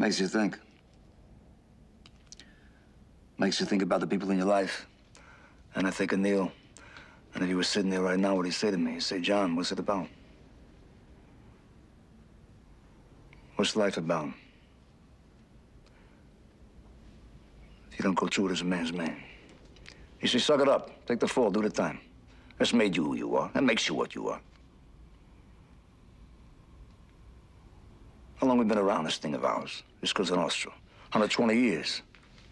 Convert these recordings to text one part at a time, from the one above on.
Makes you think. Makes you think about the people in your life. And I think of Neil. And if he was sitting there right now, what'd he'd say to me? He'd say, John, what's it about? What's life about? If you don't go through it as a man's man. You say, suck it up. Take the fall, do the time. That's made you who you are. That makes you what you are. How long we been around this thing of ours? This goes Cosa Nostra. 120 years.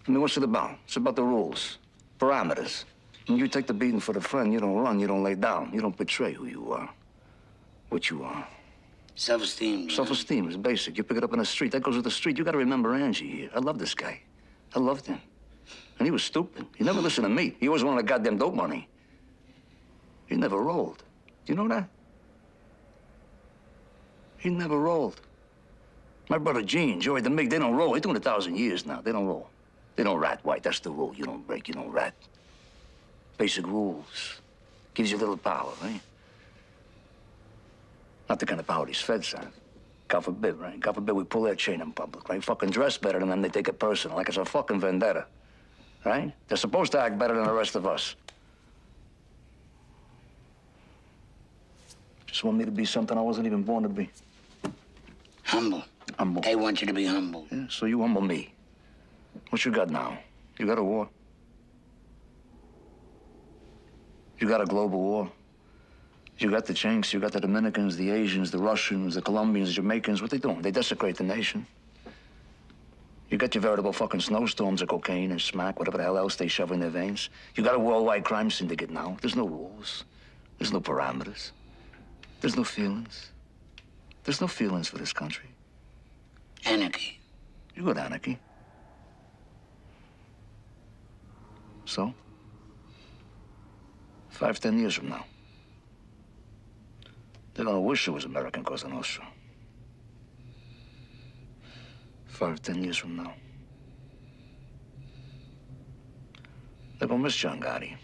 I mean, what's it about? It's about the rules, parameters. When you take the beating for the friend, you don't run, you don't lay down, you don't betray who you are, what you are. Self-esteem. Self-esteem is basic. You pick it up in the street. That goes with the street. You got to remember Angie here. I love this guy. I loved him. And he was stupid. He never listened to me. He always wanted goddamn dope money. He never rolled. Do you know that? He never rolled. My brother Gene, Joey the Mig, they don't roll. They're doing a thousand years now. They don't roll. They don't rat white. That's the rule. You don't break, you don't rat. Basic rules. Gives you a little power, right? Not the kind of power these feds have. God forbid, right? God forbid we pull their chain in public, right? Fucking dress better than them, they take it personal, like it's a fucking vendetta. Right? They're supposed to act better than the rest of us. Just want me to be something I wasn't even born to be. Humble. Humble. They want you to be humble. Yeah, so you humble me. What you got now? You got a war? You got a global war? You got the Chinks, you got the Dominicans, the Asians, the Russians, the Colombians, the Jamaicans. What they doing? They desecrate the nation. You got your veritable fucking snowstorms of cocaine and smack, whatever the hell else they shove in their veins. You got a worldwide crime syndicate now. There's no rules. There's no parameters. There's no feelings. There's no feelings for this country. Anarchy. You got anarchy. So? Five, ten years from now. They're gonna wish it was American Cosa Nostra. Five, ten years from now. They're gonna miss John Gotti.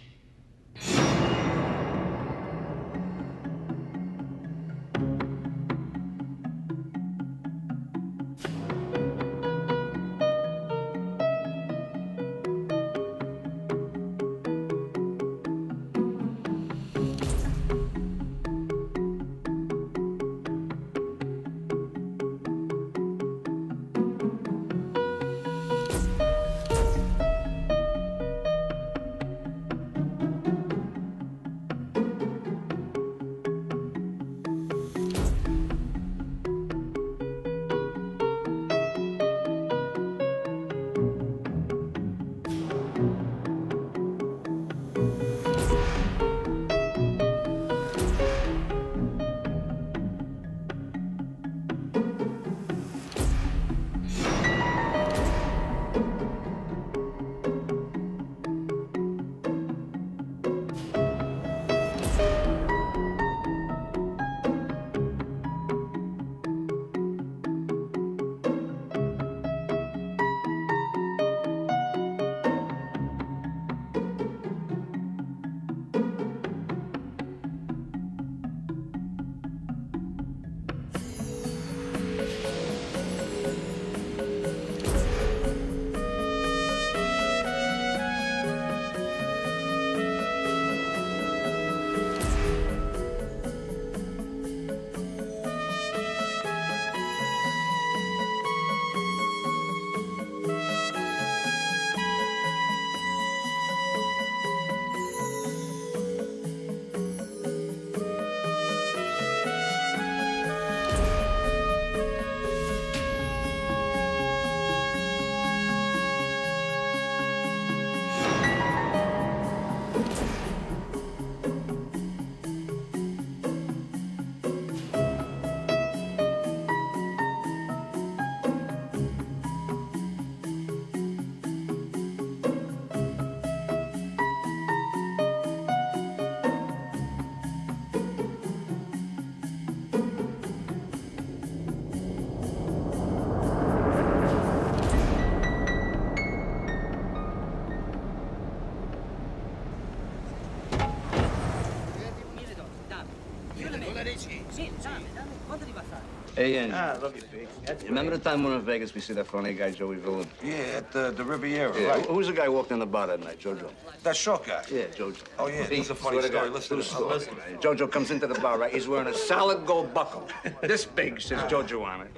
Hey, Angie. Ah, I love you, Big. That's Remember the time we were in Vegas, we see that funny guy, Joey Villain? Yeah, at the, the Riviera, Yeah. right. Who was the guy who walked in the bar that night, Jojo? That short guy. Yeah, Jojo. Oh, yeah, Pete, it's a funny swear to story. God, Listen true to it. story, Listen. man. Jojo comes into the bar, right? He's wearing a solid gold buckle. This big, says Jojo on it.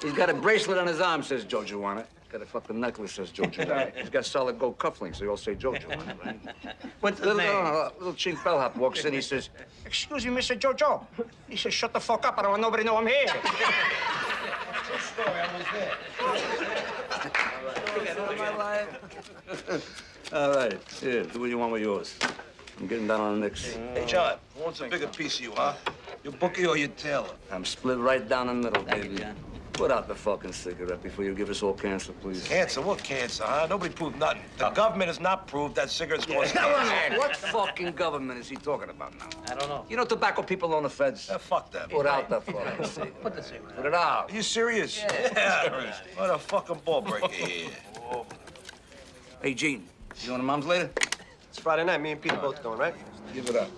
He's got a bracelet on his arm, says Jojo on it. Got a fucking necklace, says Jojo on it. He's got solid gold cufflinks, they all say Jojo on it, right? What's his Little, name? uh, little chink bellhop walks in, he says, Excuse me, Mr. Jojo. He says, Shut the fuck up, I don't want nobody to know I'm here. All right, here, do what you want with yours. I'm getting down on the Knicks. Hey, John, who wants a bigger piece of you, huh? Your bookie or your tailor? I'm split right down the middle, Thank baby. you, John. Put out the fucking cigarette before you give us all cancer, please. Cancer? What cancer, huh? Nobody proved nothing. The government has not proved that cigarettes cause cancer. What fucking government is he talking about now? I don't know. You know tobacco people own the feds? Eh, fuck them. Put out the fucking cigarette. Put the cigarette. Put it out. Are you serious? Yeah. What a fucking ball breaker here. Hey, Gene, you going to mom's later? It's Friday night. Me and Pete are both going, right? Give it up.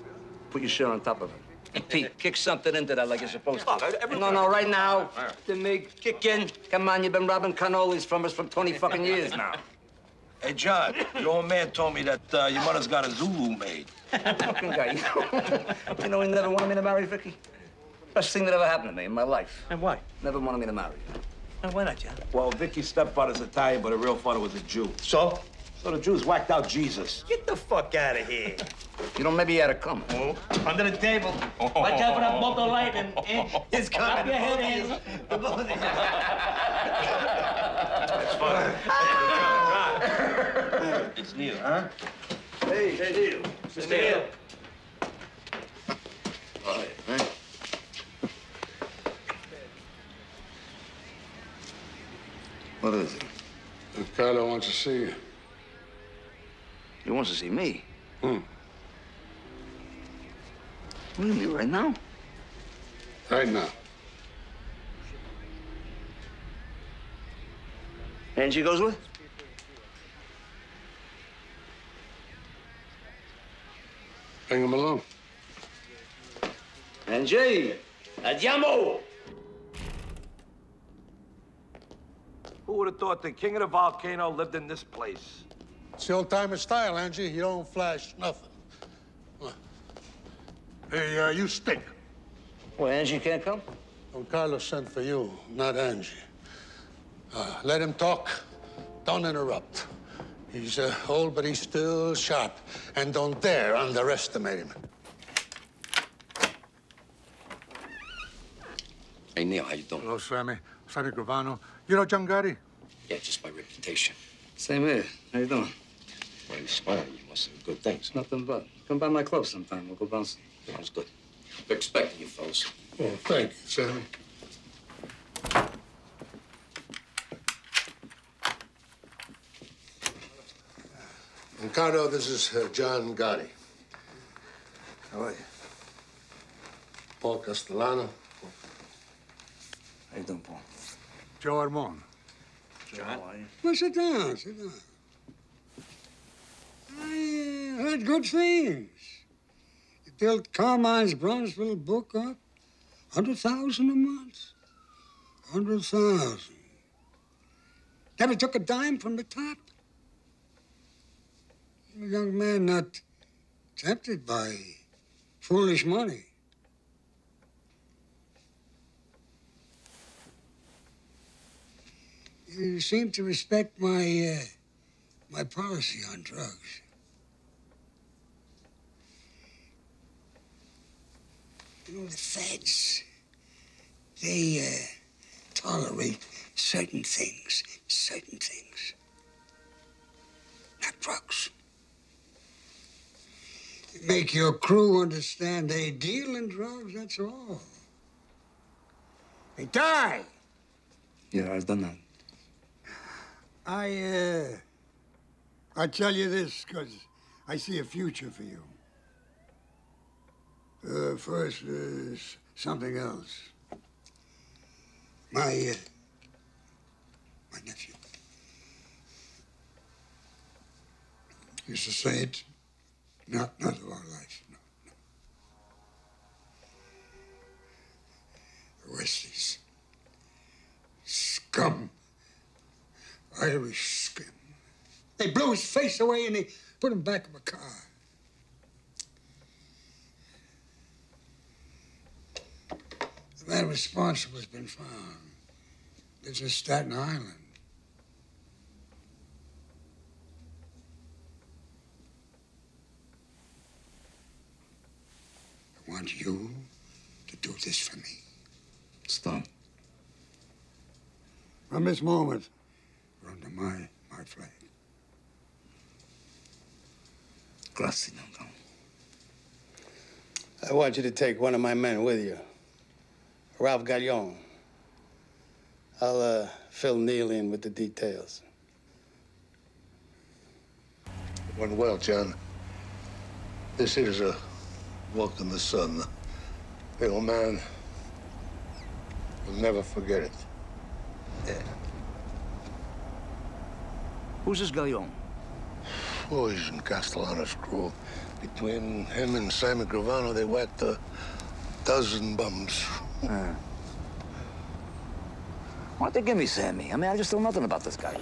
Put your share on top of it. Hey, Pete, kick something into that like you're supposed to. Look, No, no, right now. The mig, kick in. Come on, you've been robbing cannolis from us for 20 fucking years now. Hey, John, your old man told me that uh, your mother's got a Zulu maid. fucking guy. You know, he never wanted me to marry Vicky? Best thing that ever happened to me in my life. And why? Never wanted me to marry her. And why not, John? Well, Vicky's stepfather's Italian, but her real father was a Jew. So? So the Jews whacked out Jesus. Get the fuck out of here. You know, maybe he had it come. Oh, under the table. Watch out for that bolt of lightning. Eh? It's coming. Clap your head, Andy. The both. It's Neil, huh? Hey, hey, Neil. Mr. Neil. All right, right? What is it? Carlo wants to see you. He wants to see me. Hmm. Really, right now? Right now. Angie goes with? Bring him along. Angie! Andiamo! Who would have thought the king of the volcano lived in this place? It's the old timer style, Angie. You don't flash nothing. Hey, uh, you stink. Well, Angie can't come? Don Carlos sent for you, not Angie. Uh, let him talk. Don't interrupt. He's uh, old, but he's still sharp. And don't dare underestimate him. Hey, Neil, how you doing? Hello, Sammy. Sammy Gravano. You know John Gotti? Yeah, just by reputation. Same here. How you doing? Well, you smile. You must have good things. Nothing but. Come by my club sometime. We'll go bouncing. Sounds good. We're expecting you, fellas. Oh, thank you, Sammy. Ricardo, this is uh, John Gotti. How are you? Paul Castellano. How you doing, Paul? Joe Armone. John? How are you? Well, sit down, sit down. I heard good things. Built Carmine's Brownsville book up. Hundred thousand a month. Hundred thousand. Never took a dime from the top. A young man not tempted by foolish money. You seem to respect my uh, my policy on drugs. You know, the feds, they uh, tolerate certain things, certain things. Not drugs. Make your crew understand they deal in drugs, that's all. They die! Yeah, I've done that. I, uh, I tell you this because I see a future for you. Uh, first, uh, something else. My, uh, my nephew used a saint, not, not of our life, no, no. The Westies. Scum. Irish scum. They blew his face away and they put him back in the car. The man responsible has been found. This is Staten Island. I want you to do this for me. Stop. From this moment, you're under my, my flag. Grazie, Duncan. I want you to take one of my men with you. Ralph Galione. I'll uh, fill Neil in with the details. Went well, John. This is a walk in the sun. The old man will never forget it. Yeah. Who's this Galione? Boys in Castellano's crew. Between him and Sammy Gravano, they whacked a dozen bums. Hmm. Why don't they give me Sammy? I mean, I just know nothing about this guy.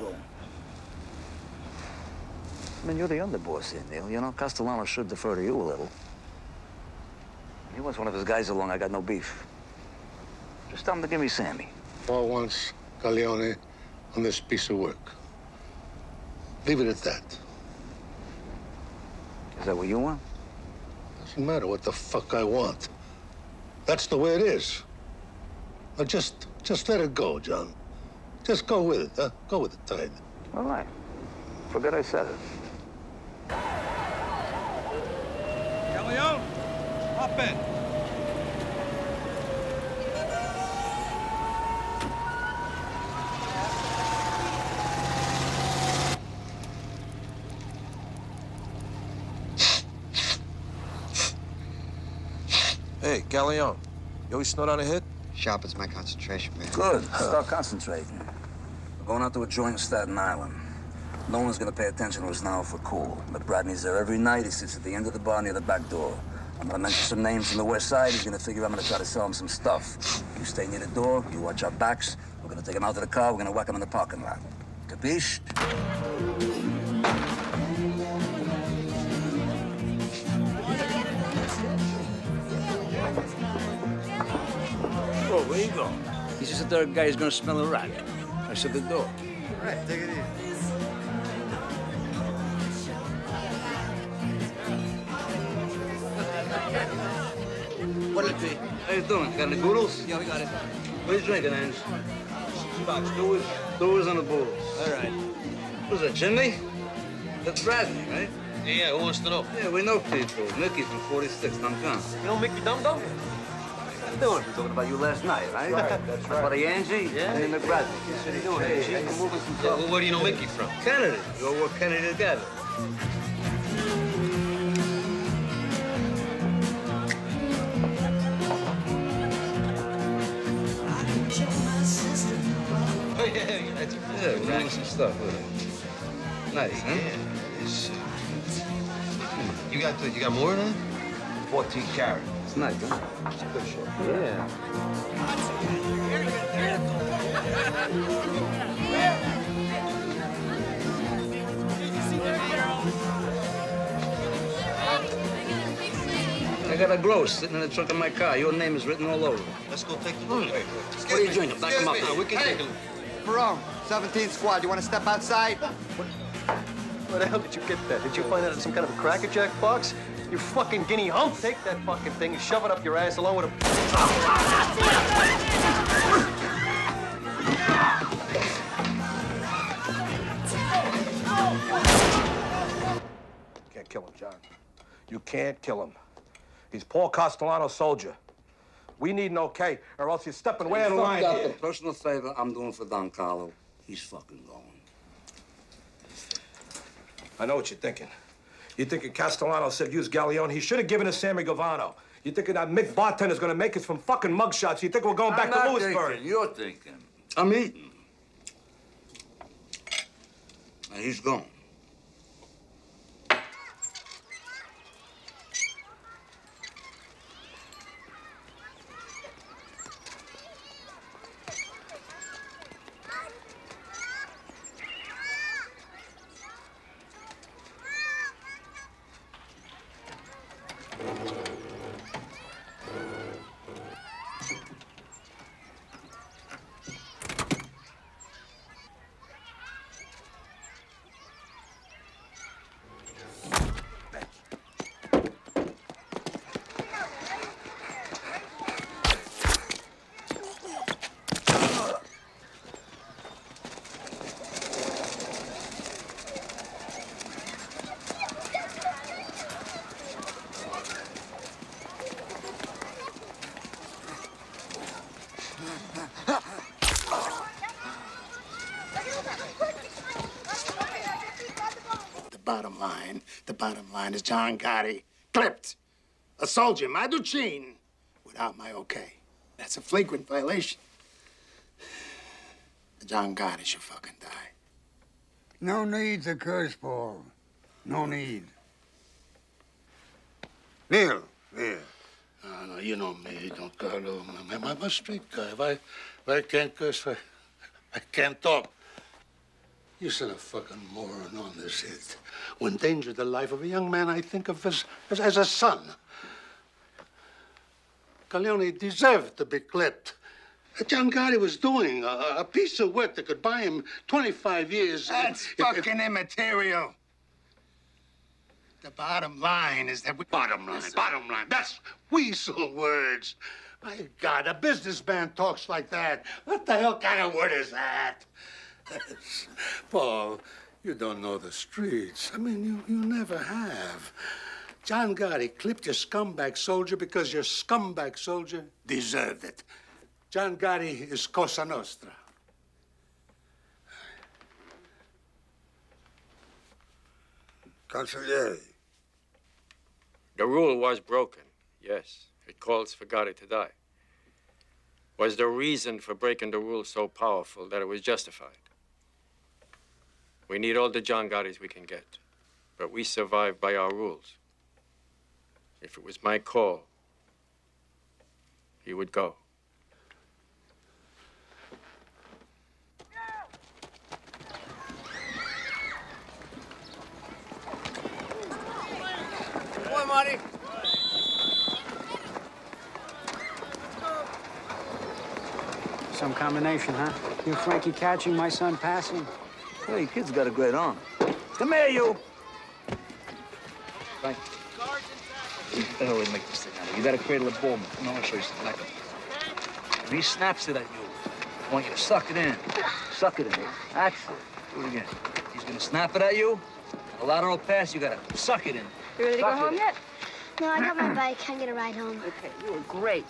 I mean, you're the underboss here, Neil. You know, Castellano should defer to you a little. He wants one of his guys along. I got no beef. Just tell him to give me Sammy. Paul wants Galione on this piece of work. Leave it at that. Is that what you want? Doesn't matter what the fuck I want. That's the way it is. Now just, just let it go, John. Just go with it, huh? Go with the tide. All right. Forget I said it. Galione, hop in. Hey, Galione, you always snort on a hit? Sharpens my concentration, man. Good. Start concentrating. We're going out to a joint in Staten Island. No one's gonna pay attention to us now for cool. But Bradney's there every night. He sits at the end of the bar near the back door. I'm gonna mention some names from the west side. He's gonna figure I'm gonna try to sell him some stuff. You stay near the door. You watch our backs. We're gonna take him out to the car. We're gonna whack him in the parking lot. Capiche? Where you go? He's just a third guy. He's gonna smell a rat. I said the door. All right, take it easy. What'll it be? How you doing? Got any boodles? Yeah, we got it. What are you drinking, Ange? Box, do it. Do it on the boodles. All right. Who's that, Jimmy? That's Bradley, right? Yeah, who wants to know? Yeah, we know people. Mickey from 46, I'm John. You know Mickey Dum Dum? How you doing? We talking about you last night, right? Right, that's right. Buddy Angie? Yeah. Hey, McBratney. What are you doing, Angie? Hey, I'm moving some stuff. well, where do you know Mickey from? Kennedy. We all work Kennedy together. Oh, yeah, yeah, that's Yeah, we're moving some stuff with it. Nice, huh? It's, uh, you got the, you got more than 14 carat. It's nice, huh? It's a good show. Yeah. I got a gross sitting in the trunk of my car. Your name is written all over. it. Let's go take a look. What are you doing? Back him up. No, we can take a look. Perone, 17th squad, you want to step outside? Where the hell did you get that? Did you find that in some kind of a crackerjack box? You fucking guinea hump. Take that fucking thing and shove it up your ass along with a... Can't kill him, John. You can't kill him. He's Paul Castellano's soldier. We need an okay, or else you're stepping way out of line Got here. the personal favor I'm doing for Don Carlo. He's fucking going. I know what you're thinking. You're thinking Castellano said use Galione. He should have given us Sammy Gravano. You're thinking that Mick Bartender's gonna make us from fucking mugshots. You think we're going back I'm to not Lewisburg? thinking, You're thinking. I'm eating. And he's gone. bottom line. The bottom line is John Gotti clipped a soldier, my Maduchin, without my okay. That's a flagrant violation. John Gotti should fucking die. No need to curse, Paul. No need. Neil, there. No, no, you know me, Don Carlo. I'm, I'm a straight guy. If I, if I can't curse, I, I can't talk. You sent a fucking moron on this hit. Who endangered the life of a young man I think of as, as, as a son. Galione deserved to be clipped. John Gotti was doing a, a piece of work that could buy him 25 years. That's if- if- fucking immaterial. The bottom line is that we. Bottom line, bottom line. That's weasel words. My God, a businessman talks like that. What the hell kind of word is that? Paul, you don't know the streets. I mean, you, you never have. John Gotti clipped your scumbag soldier because your scumbag soldier deserved it. John Gotti is Cosa Nostra. Consigliere. The rule was broken, yes. It calls for Gotti to die. Was the reason for breaking the rule so powerful that it was justified? We need all the John Gottis we can get, but we survive by our rules. If it was my call, he would go. Boy, Marty. Some combination, huh? You Frankie catching, my son passing. Hey, kid's got a great arm. Come here, you. The hell we make this thing out? You gotta cradle a ball, man. On, I'll show you something. Like If he snaps it at you, I want you to suck it in. Suck it in. That's it. Do it again. He's gonna snap it at you. A lateral pass, you gotta suck it in. You ready to go Suck it home in. yet? No, I got my bike. I can get a ride home. Okay, you were great.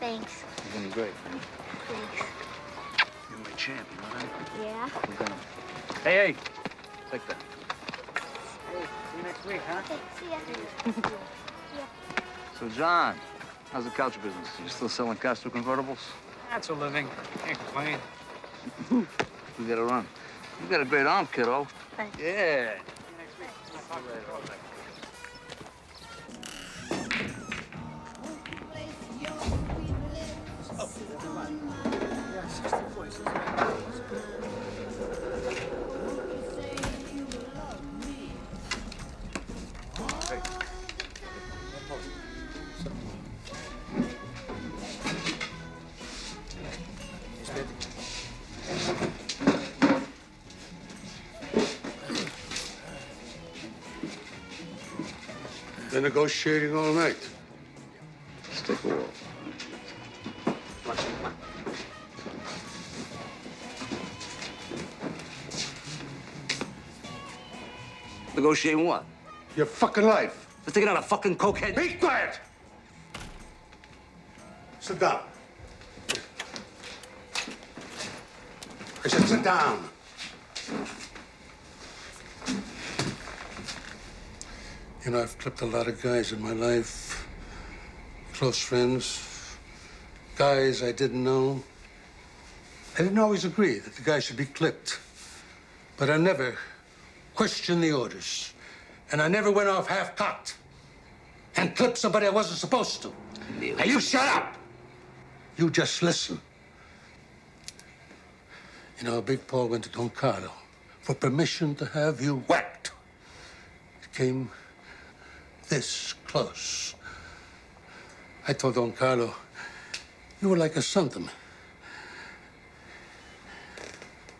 Thanks. You're doing great. Thanks. You're my champ, you know that? Yeah? We're gonna... Hey, hey. Take that. Hey, see you next week, huh? Okay, see ya. So, John, how's the couch business? You still selling Castro convertibles? That's a living. Can't complain. We gotta run. You got a great arm, kiddo. Thanks. Yeah. Been negotiating all night. Stick a wall. Negotiating what? Your fucking life. Let's take it out a fucking cokehead. Be quiet! Sit down. I said sit down. You know, I've clipped a lot of guys in my life. Close friends. Guys I didn't know. I didn't always agree that the guy should be clipped. But I never questioned the orders. And I never went off half-cocked and clipped somebody I wasn't supposed to. Now, you shut up! You just listen. You know, Big Paul went to Don Carlo for permission to have you whacked. It came this close. I told Don Carlo, you were like a son to me.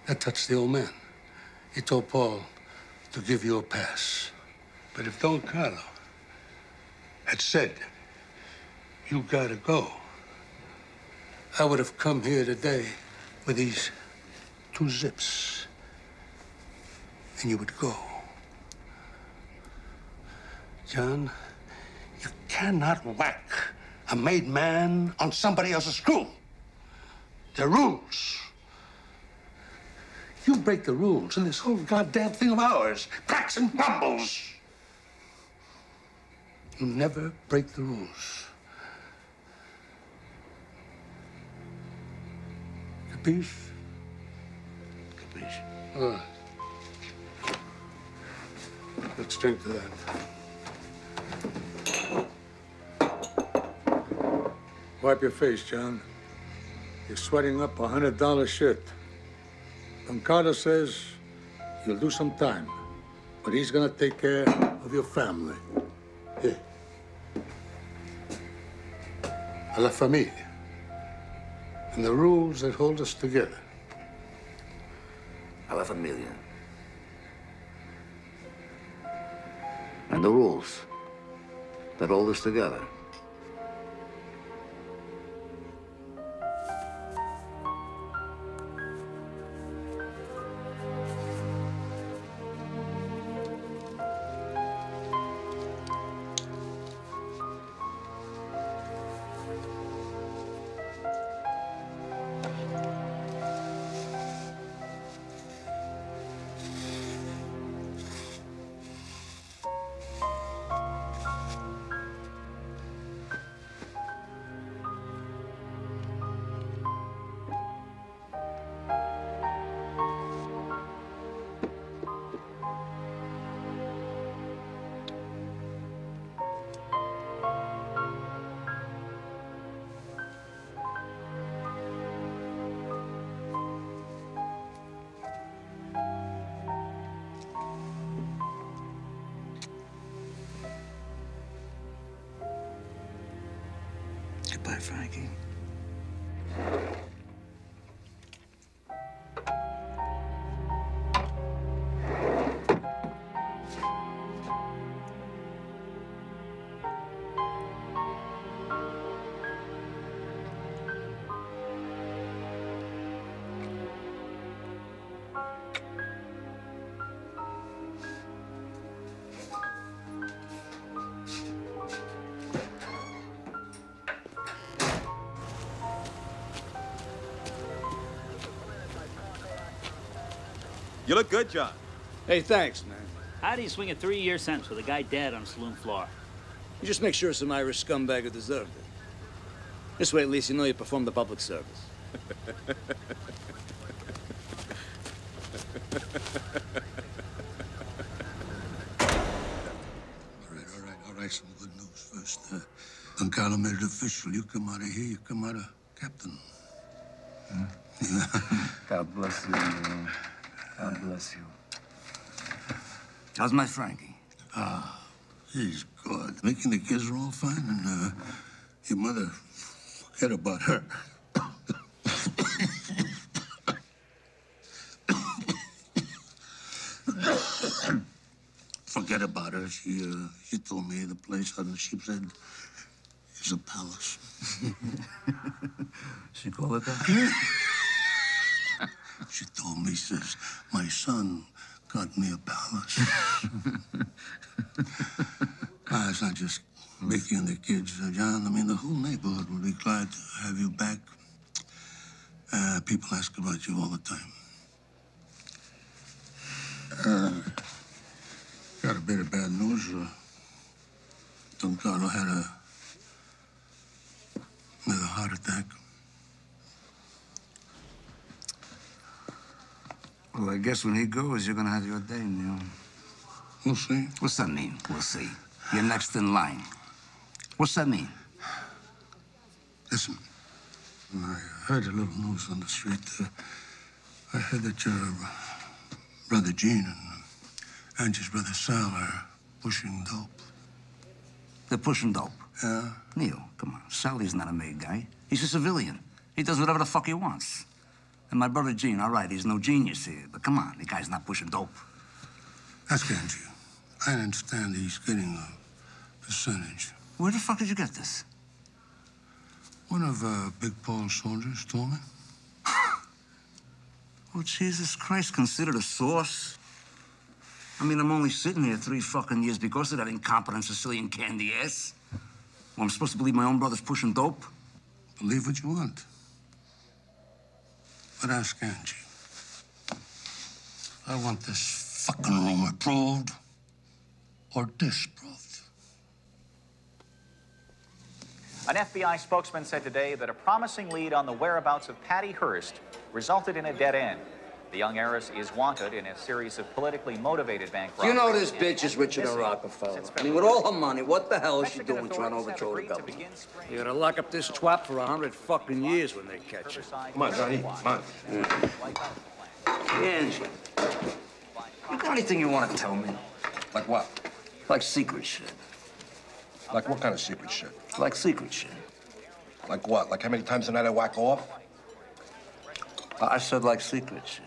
That touched the old man. He told Paul to give you a pass. But if Don Carlo had said, you gotta go, I would have come here today with these two zips, and you would go. John, you cannot whack a made man on somebody else's crew. There are rules. You break the rules and this whole goddamn thing of ours. Cracks and bumbles. You never break the rules. Capiche? Capiche. All ah. right. Let's drink to that. Wipe your face, John. You're sweating up a hundred dollar shirt. Don Carlos says you'll do some time, but he's gonna take care of your family. Here. La familia. And the rules that hold us together. A la familia. And the rules that hold us together. Goodbye, Frankie. You look good, John. Hey, thanks, man. How do you swing a three-year sentence with a guy dead on a saloon floor? You just make sure some Irish scumbagger deserved it. This way, at least, you know you performed the public service. All right, all right, all right. Some good news first. Uh, Don Carlo made it official. You come out of here, you come out of captain. Yeah. God bless you. man. God bless you. How's my Frankie? Ah, he's good. Making the kids are all fine, and uh, your mother, forget about her. forget about her. She, uh, she told me the place on the sheep's head is a palace. She call it that? She told me, says, my son got me a palace. it's not just Mickey and the kids, uh, John. I mean, the whole neighborhood would be glad to have you back. Uh, people ask about you all the time. Uh, got a bit of bad news. Uh, Don Carlo had a another heart attack. Well, I guess when he goes, you're gonna have your day, Neil. We'll see. What's that mean? We'll see. You're next in line. What's that mean? Listen, I heard a little news on the street. Uh, I heard that your uh, brother Gene and uh, Angie's brother Sal are pushing dope. They're pushing dope. Yeah? Neil, come on. Sally's not a made guy. He's a civilian. He does whatever the fuck he wants. And my brother Gene, all right, he's no genius here, but come on, the guy's not pushing dope. Ask Angie. I understand he's getting a percentage. Where the fuck did you get this? One of uh, Big Paul's soldiers told me. Oh, Jesus Christ, considered a source? I mean, I'm only sitting here three fucking years because of that incompetent Sicilian candy ass. Well, I'm supposed to believe my own brother's pushing dope? Believe what you want. But ask Angie. I want this fucking rumor proved or disproved. An FBI spokesman said today that a promising lead on the whereabouts of Patty Hearst resulted in a dead end. The young heiress is wanted in a series of politically motivated bank robberies. You know this bitch is richer than Rockefeller. I mean, with all her money, what the hell is she doing trying to overthrow the government? You're gonna lock up this twat for a hundred fucking years when they catch you. Come on, Johnny. Come on. Angie, you got anything you want to tell me? Like what? Like secret shit. Like what kind of secret shit? Like secret shit. Like what? Like how many times a night I whack off? I said like secret shit.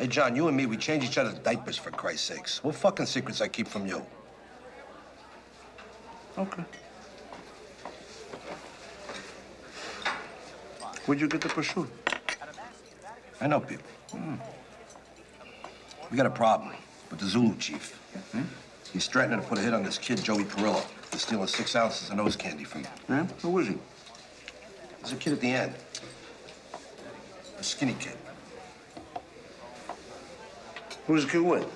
Hey, John, you and me, we change each other's diapers, for Christ's sakes. What fucking secrets I keep from you? Okay. Where'd you get the prosciutto? I know people. Hmm. We got a problem with the Zulu chief. Hmm? He's threatening to put a hit on this kid, Joey Perillo, for stealing six ounces of nose candy from him. Yeah? Who is he? There's a kid at the end. A skinny kid. Who's the kid with?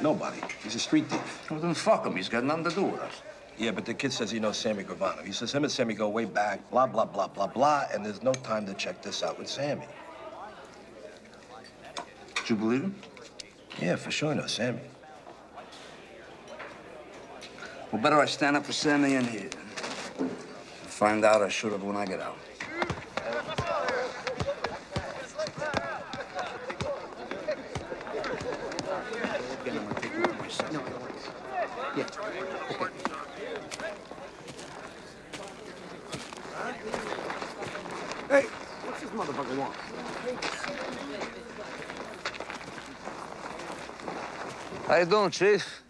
Nobody. He's a street thief. Well, then fuck him. He's got nothing to do with us. Yeah, but the kid says he knows Sammy Gravano. He says him and Sammy go way back, blah, blah, blah, blah, blah, and there's no time to check this out with Sammy. Did you believe him? Yeah, for sure, no Sammy. Well, better I stand up for Sammy in here. Find out I should have when I get out. Yeah. Okay. Hey, what's this motherfucker want? How you doing, Chief?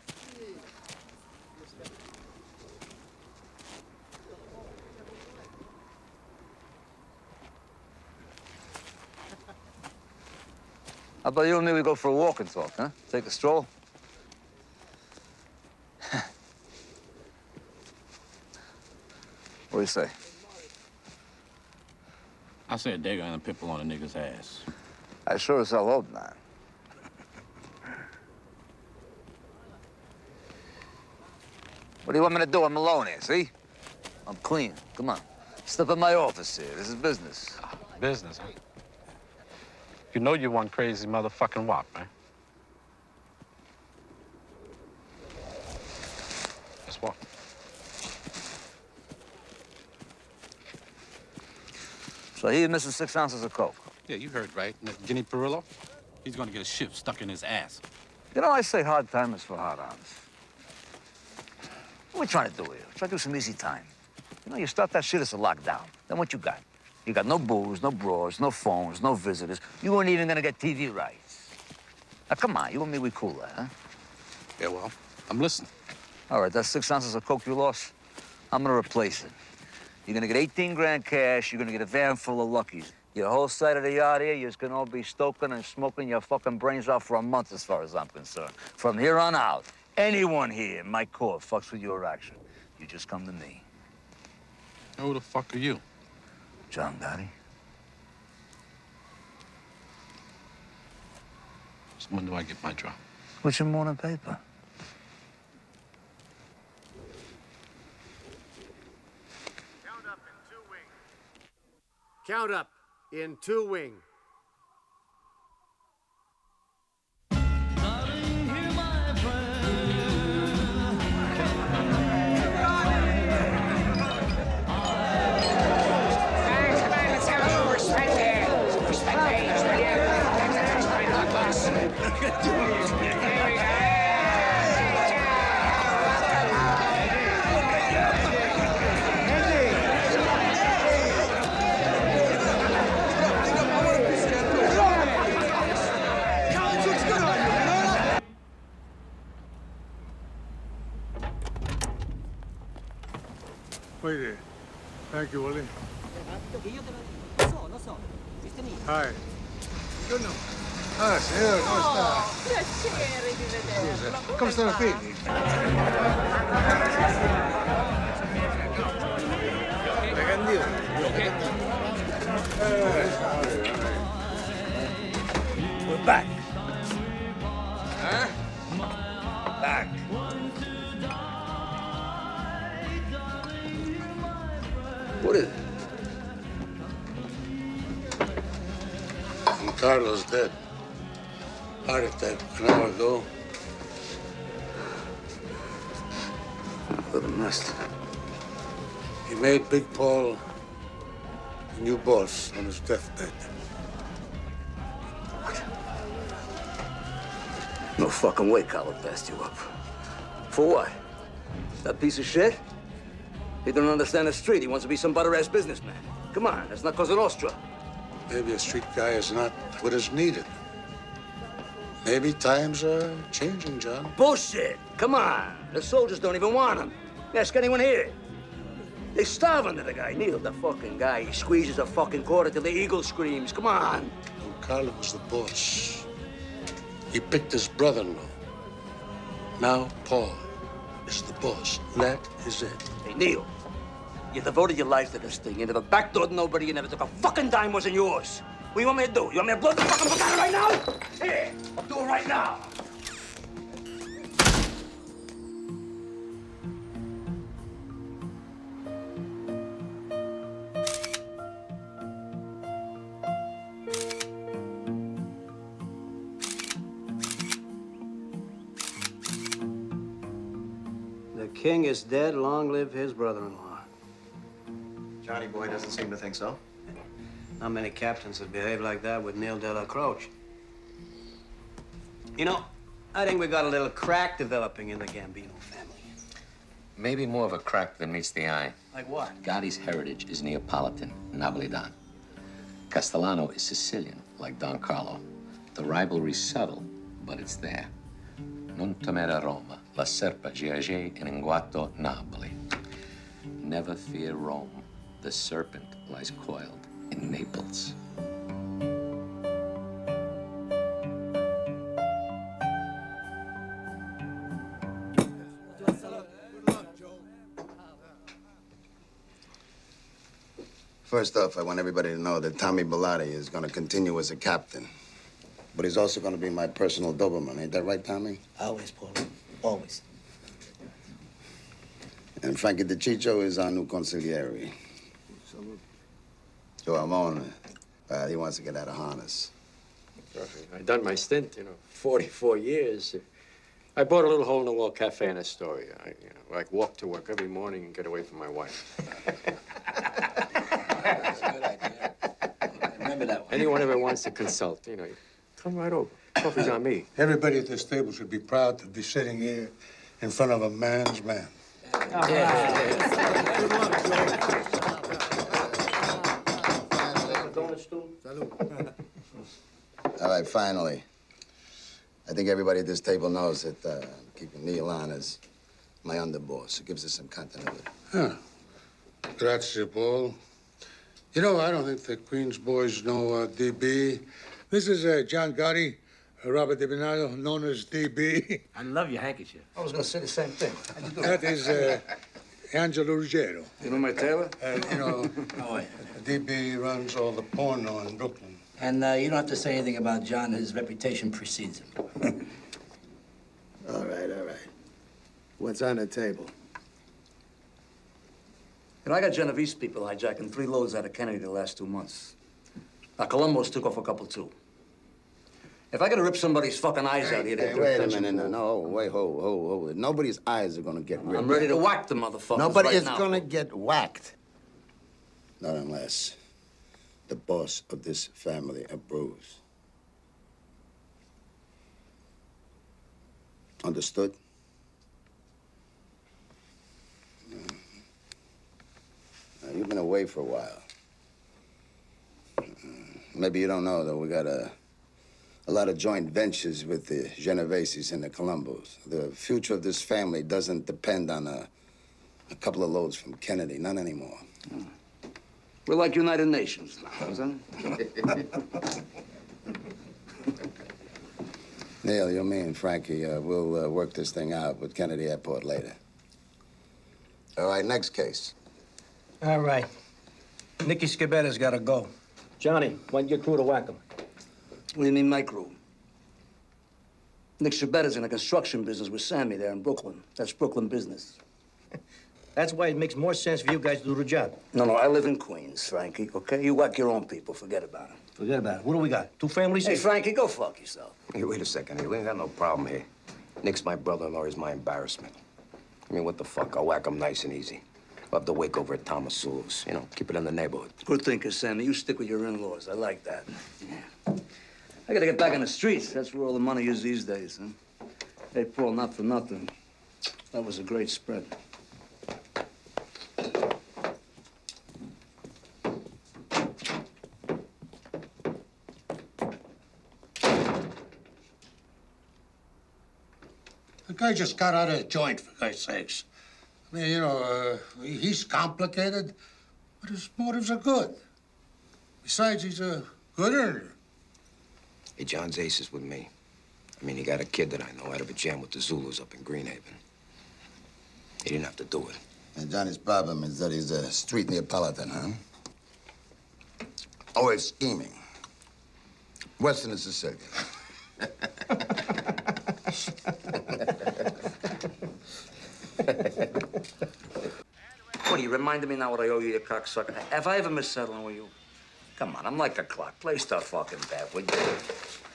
How about you and me, we go for a walk and talk, huh? Take a stroll? what do you say? I said they're gonna pimple on a nigga's ass. I sure as hell hope not. What do you want me to do? I'm alone here, see? I'm clean. Come on. Step in my office here. This is business. Business, huh? You know you one crazy motherfucking wop, man. Let's walk. So he missing six ounces of coke. Yeah, you heard right. Guinea Perillo, he's gonna get a shift stuck in his ass. You know, I say hard time is for hard ons. What are we trying to do here? Try to do some easy time. You know, you start that shit, it's a lockdown. Then what you got? You got no booze, no bros, no phones, no visitors. You weren't even gonna get TV rights. Now, come on, you and me, we cooler, huh? Yeah, well, I'm listening. All right, that's six ounces of coke you lost. I'm gonna replace it. You're gonna get 18 grand cash. You're gonna get a van full of luckies. Your whole side of the yard here, you're just gonna all be stoking and smoking your fucking brains out for a month, as far as I'm concerned. From here on out, anyone here in my court fucks with your action. You just come to me. Who the fuck are you? John Gotti. So when do I get my drop? What's your morning paper? Count up in two wing. Big Paul a new boss on his deathbed. No fucking way Carlo passed you up. For what? That piece of shit? He don't understand the street. He wants to be some butter-ass businessman. Come on, that's not Cosa Nostra. Maybe a street guy is not what is needed. Maybe times are changing, John. Bullshit! Come on. The soldiers don't even want him. Ask anyone here. They starve under the guy. Neil, the fucking guy. He squeezes a fucking quarter till the eagle screams. Come on. When Carlo was the boss, he picked his brother-in-law. Now Paul is the boss. That is it. Hey, Neil, you devoted your life to this thing. You never backdoored nobody. You never took a fucking dime wasn't yours. What do you want me to do? You want me to blow the fucking book out right now? Here, I'll do it right now. King is dead. Long live his brother-in-law. Johnny boy doesn't seem to think so. Not many captains would behave like that with Neil Dellacroce. You know, I think we got a little crack developing in the Gambino family. Maybe more of a crack than meets the eye. Like what? Gotti's heritage is Neapolitan, Napolitan. Castellano is Sicilian, like Don Carlo. The rivalry's subtle, but it's there. Non temere Roma, la serpa giage in inguato Napoli. Never fear Rome. The serpent lies coiled in Naples. First off, I want everybody to know that Tommy Bilotti is going to continue as a captain. But he's also going to be my personal Doberman. Ain't that right, Tommy? Always, Paul. Always. And Frankie DeCicco is our new consigliere. Joe Armone, uh, he wants to get out of harness. I've done my stint, you know, 44 years. I bought a little hole-in-the-wall cafe in Astoria. I, you know, like walk to work every morning and get away from my wife. That's a good idea. Remember that one. Anyone ever wants to consult, you know, come right over. Coffee's on me. Everybody at this table should be proud to be sitting here in front of a man's man. All right, finally. I think everybody at this table knows that uh, keeping Neil on as my underboss. It gives us some continuity. Huh. Grazie, Paul. You know, I don't think the Queen's boys know uh, DB. This is uh, John Gotti, uh, Robert DiBernardo, known as DB. I love your handkerchief. I was gonna say the same thing. that is uh, Angelo Ruggiero. You know my tailor? Uh, you know, Oh, yeah. DB runs all the porno in Brooklyn. And uh, you don't have to say anything about John. His reputation precedes him. All right, all right. What's on the table? You know, I got Genovese people hijacking three loads out of Kennedy the last two months. Now, Colombo's took off a couple, too. If I gotta rip somebody's fucking eyes out here, Hey, they wait a minute. No, no, wait, hold, hold, hold. Nobody's eyes are gonna get ripped. I'm ready to whack the motherfuckers Nobody right is now. gonna get whacked. Not unless the boss of this family approves. Understood? Mhm. Now, you've been away for a while. Mhm. Maybe you don't know that we got a, a lot of joint ventures with the Genoveses and the Colombos. The future of this family doesn't depend on a, a couple of loads from Kennedy, not anymore. We're like United Nations now, isn't it? Neil, you, me, and Frankie, uh, we'll uh, work this thing out with Kennedy Airport later. All right, next case. All right. Nicky Scibetta's got to go. Johnny, want your crew to whack him. What do you mean, my crew? Nick Scibetta's in the construction business with Sammy there in Brooklyn. That's Brooklyn business. That's why it makes more sense for you guys to do the job. No, no, I live in Queens, Frankie, okay? You whack your own people. Forget about it. Forget about it. What do we got? Two families? Hey, Frankie, go fuck yourself. Hey, wait a second. Hey, we ain't got no problem here. Nick's my brother-in-law. He's my embarrassment. I mean, what the fuck? I'll whack him nice and easy. We'll have to wake over at Thomas Sewell's. You know, keep it in the neighborhood. Good thinking, Sammy. You stick with your in-laws. I like that. Yeah. I gotta get back on the streets. That's where all the money is these days, huh? Hey, Paul, not for nothing. That was a great spread. The guy just got out of a joint, for God's sakes. I mean, you know, uh, he's complicated, but his motives are good. Besides, he's a good earner. Hey, John's ace is with me. I mean, he got a kid that I know out of a jam with the Zulus up in Greenhaven. He didn't have to do it. And Johnny's problem is that he's a street Neapolitan, huh? Oh, Always scheming. Western is Sicilian. What, are you reminded me now what I owe you, you cocksucker? Have I ever missed settling with you? Come on, I'm like a clock. Play stuff fucking bet, would you?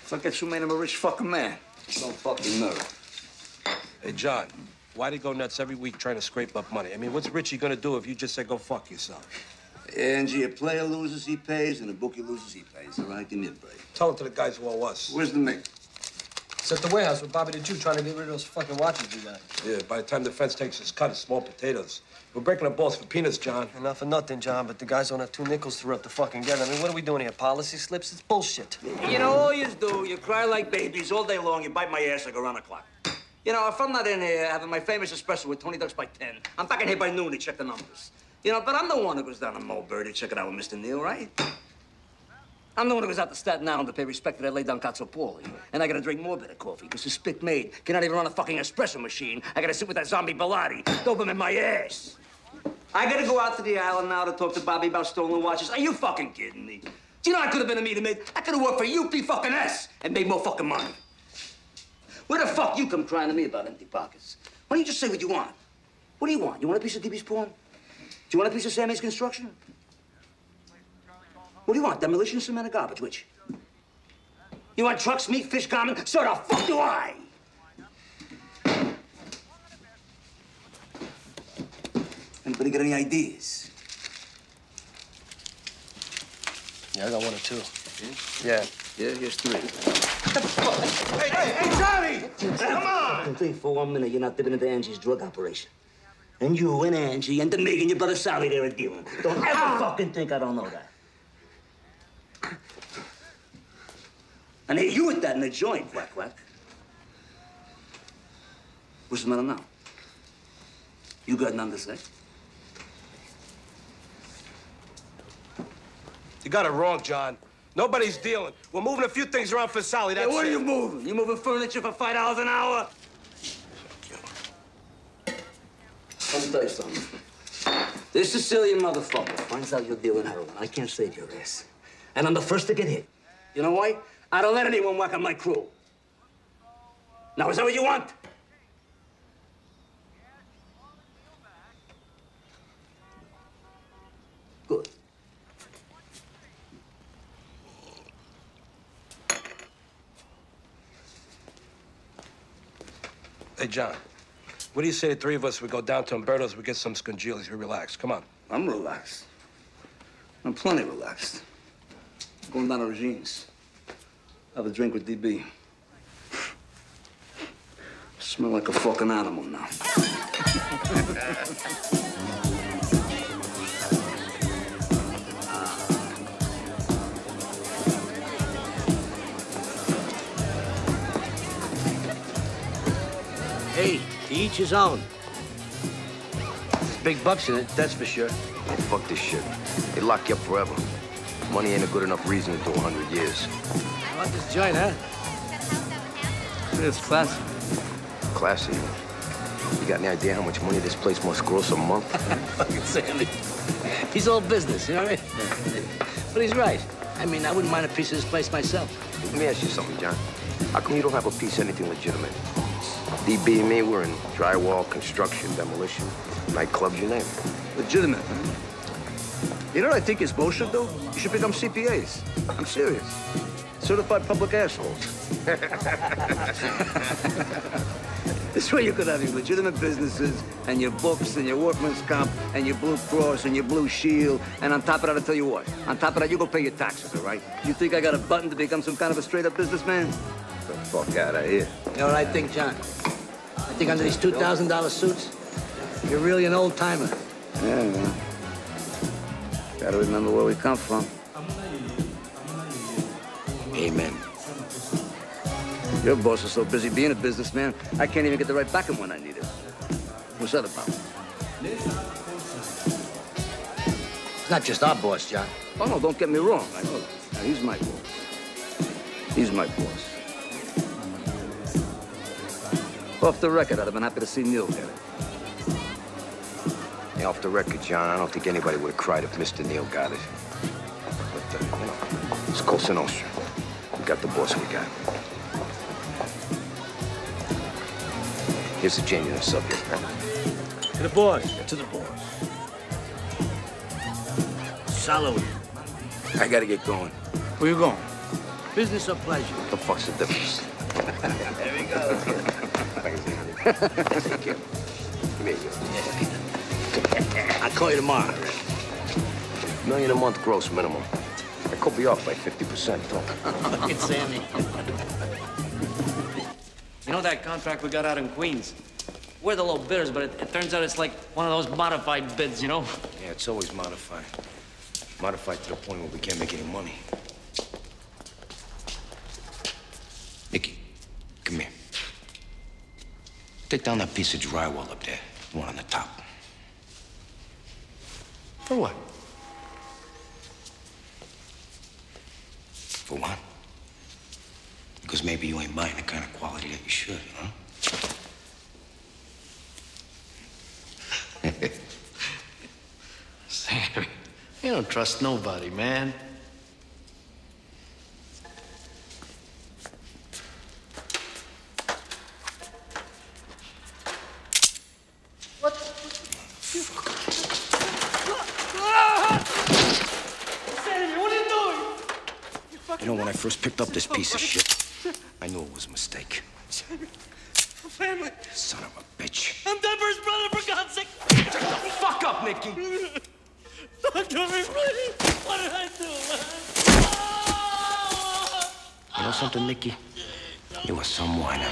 Fuck you made him a rich fucking man. Don't fucking know. Hey, John, why do you go nuts every week trying to scrape up money? I mean, what's Richie gonna do if you just say go fuck yourself? Angie, a player loses, he pays, and a bookie loses, he pays. All right, give me a break. Tell it to the guys who owe us. Where's the mate? It's at the warehouse with Bobby the Jew trying to get rid of those fucking watches you got. Yeah, by the time the fence takes its cut, it's small potatoes. We're breaking the balls for peanuts, John. Enough for nothing, John, but the guys don't have two nickels to rub the fucking together. I mean, what are we doing here? Policy slips? It's bullshit. You know, all you do, you cry like babies all day long, you bite my ass like around the clock. You know, if I'm not in here having my famous espresso with Tony Ducks by 10, I'm back in here by noon to check the numbers. You know, but I'm the one who goes down to Mulberry to check it out with Mr. Neil, right? I'm the one who goes out to Staten Island to pay respect to that lay down Cazzopoli. And I gotta drink more bitter coffee, because the spit made cannot even run a fucking espresso machine. I gotta sit with that zombie Bilotti, dope him in my ass. I gotta go out to the island now to talk to Bobby about stolen watches. Are you fucking kidding me? Do you know I could have been a meter maid? I could have worked for UP fucking S and made more fucking money. Where the fuck you come crying to me about empty pockets? Why don't you just say what you want? What do you want? You want a piece of DB's porn? Do you want a piece of Sammy's construction? What do you want? Demolition, cement, or garbage? Which? You want trucks, meat, fish, common? So the fuck do I! Anybody got any ideas? Yeah, I got one or two. Yeah. Yeah, here's three. Hey, hey, hey, Johnny! Come on! Don't think for one minute you're not dipping into Angie's drug operation. And you and Angie and the Mig and your brother Sally there are dealing. Don't ever ah. fucking think I don't know that. And hey, you with that in the joint, whack whack. What's the matter now? You got none to say? You got it wrong, John. Nobody's dealing. We're moving a few things around for Sally, that's Hey, what it. are you moving? You moving furniture for five dollars an hour? Let me tell you something. This Sicilian motherfucker finds out you're dealing heroin. I can't save your ass. And I'm the first to get hit. You know why? I don't let anyone whack on my crew. Now, is that what you want? Hey, John, what do you say the three of us, we go down to Umberto's, we get some scungilli, we relax. Come on. I'm relaxed. I'm plenty relaxed. I'm Going down to Regine's. Have a drink with DB. Smell like a fucking animal now. each his own. Big bucks in it, that's for sure. Hey, fuck this shit. They lock you up forever. Money ain't a good enough reason to do 100 years. I want this joint, huh? It's classy. Classy. You got any idea how much money this place must gross a month? Fucking Sammy. He's all business, you know what I mean? But he's right. I mean, I wouldn't mind a piece of this place myself. Let me ask you something, John. How come you don't have a piece of anything legitimate? DB and me, we're in drywall, construction, demolition, nightclubs, you name it. Legitimate, man. You know what I think is bullshit, though? You should become CPAs. I'm serious. Certified public assholes. this way you could have your legitimate businesses and your books and your workman's comp and your Blue Cross and your Blue Shield. And on top of that, I'll tell you what. On top of that, you go pay your taxes, all right? You think I got a button to become some kind of a straight-up businessman? The fuck out of here. You know what I think, John? I think under these $2,000 suits, you're really an old-timer. Yeah, man. Gotta remember where we come from. Amen. Your boss is so busy being a businessman, I can't even get the right back him when I need it. What's that about? It's not just our boss, John. Oh, no, don't get me wrong. I know that. Now, he's my boss. He's my boss. Off the record, I'd have been happy to see Neil get it. Hey, off the record, John, I don't think anybody would have cried if Mr. Neil got it. But, uh, you know, it's Cosa Nostra. We got the boss we got. Here's the change in the subject, man. To the boss. To the boss. Salud. I gotta get going. Where you going? Business or pleasure? What the fuck's the difference? There we go. Take care. Come here, you. I'll call you tomorrow. Million a month gross minimum. I could be off by 50%, though. Look at Sammy. You know that contract we got out in Queens? We're the low bidders, but it, it turns out it's like one of those modified bids, you know? Yeah, it's always modified. Modified to the point where we can't make any money. Nicky, come here. Take down that piece of drywall up there. The one on the top. For what? For what? Because maybe you ain't buying the kind of quality that you should, huh? Sammy, you don't trust nobody, man. Sammy, what are you doing? You know, when I first picked up this piece of shit, I knew it was a mistake. Sammy, family. Son of a bitch. I'm Denver's brother, for God's sake. Shut the fuck up, Nicky. Talk to me, please. What did I do. You know something, Nicky? You are some whiner.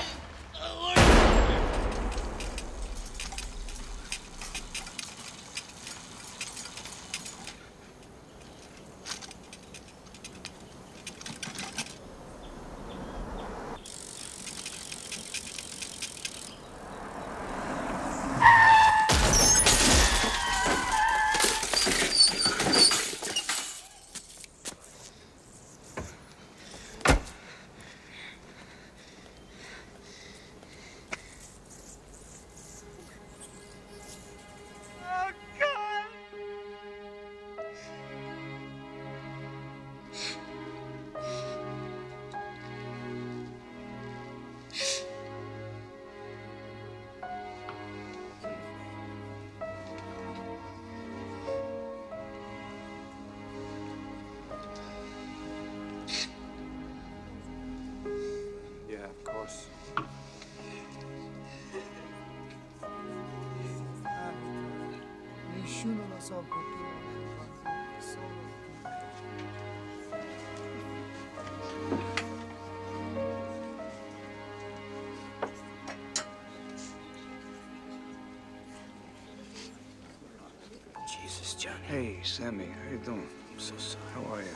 Hey, Sammy, how you doing? I'm so sorry. How are you?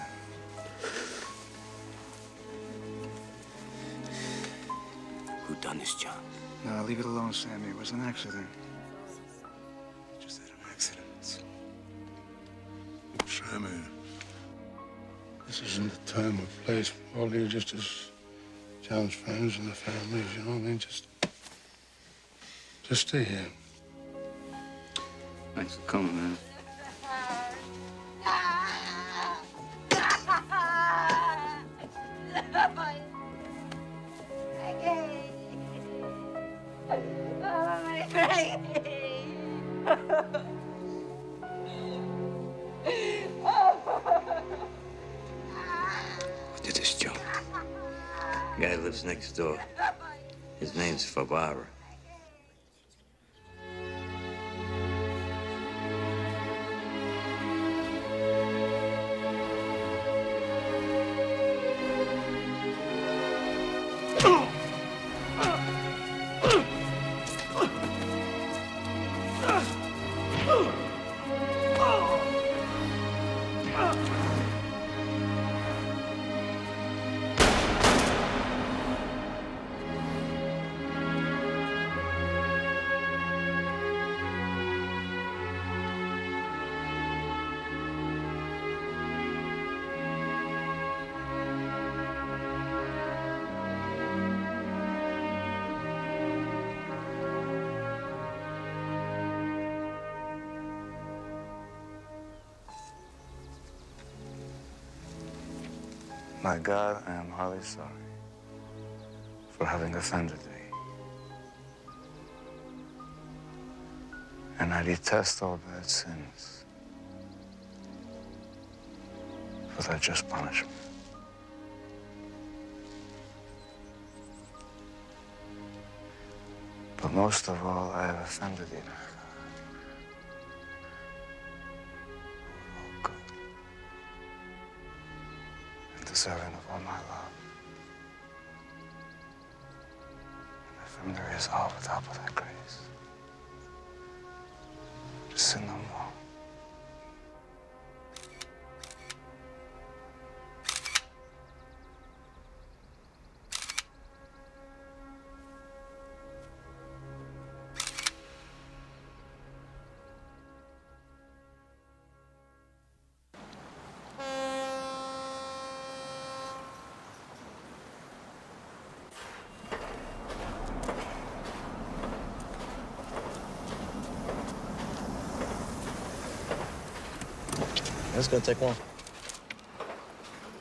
Who done this, John? No, leave it alone, Sammy. It was an accident. Just had an accident. Sammy, this isn't the time or place for all you just as John's friends and the families, you know what I mean? Just, just stay here. Thanks for coming, man. My God, I am highly sorry for having offended thee. And I detest all bad sins for their just punishment. But most of all, I have offended thee, my God. Oh, Good. Of all my love. And if from there is all without but thy grace. To sin no That's gonna take long.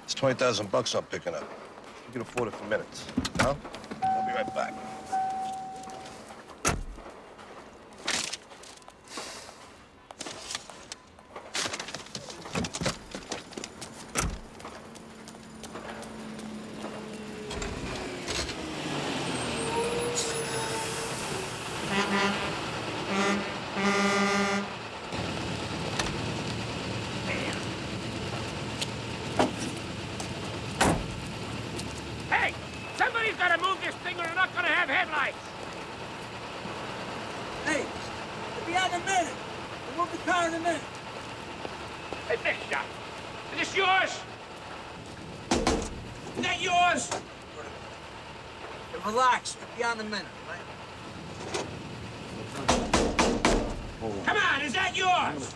It's 20,000 bucks I'm picking up. You can afford it for minutes. No? I'll be right back. Hey! Somebody's got to move this thing or we're not going to have headlights! Hey, it'll be out in a minute. We'll move the car in a minute. Hey, big shot. Is this yours? Is that yours? Hey, relax. It'll be out in a minute, right? Come on, is that yours?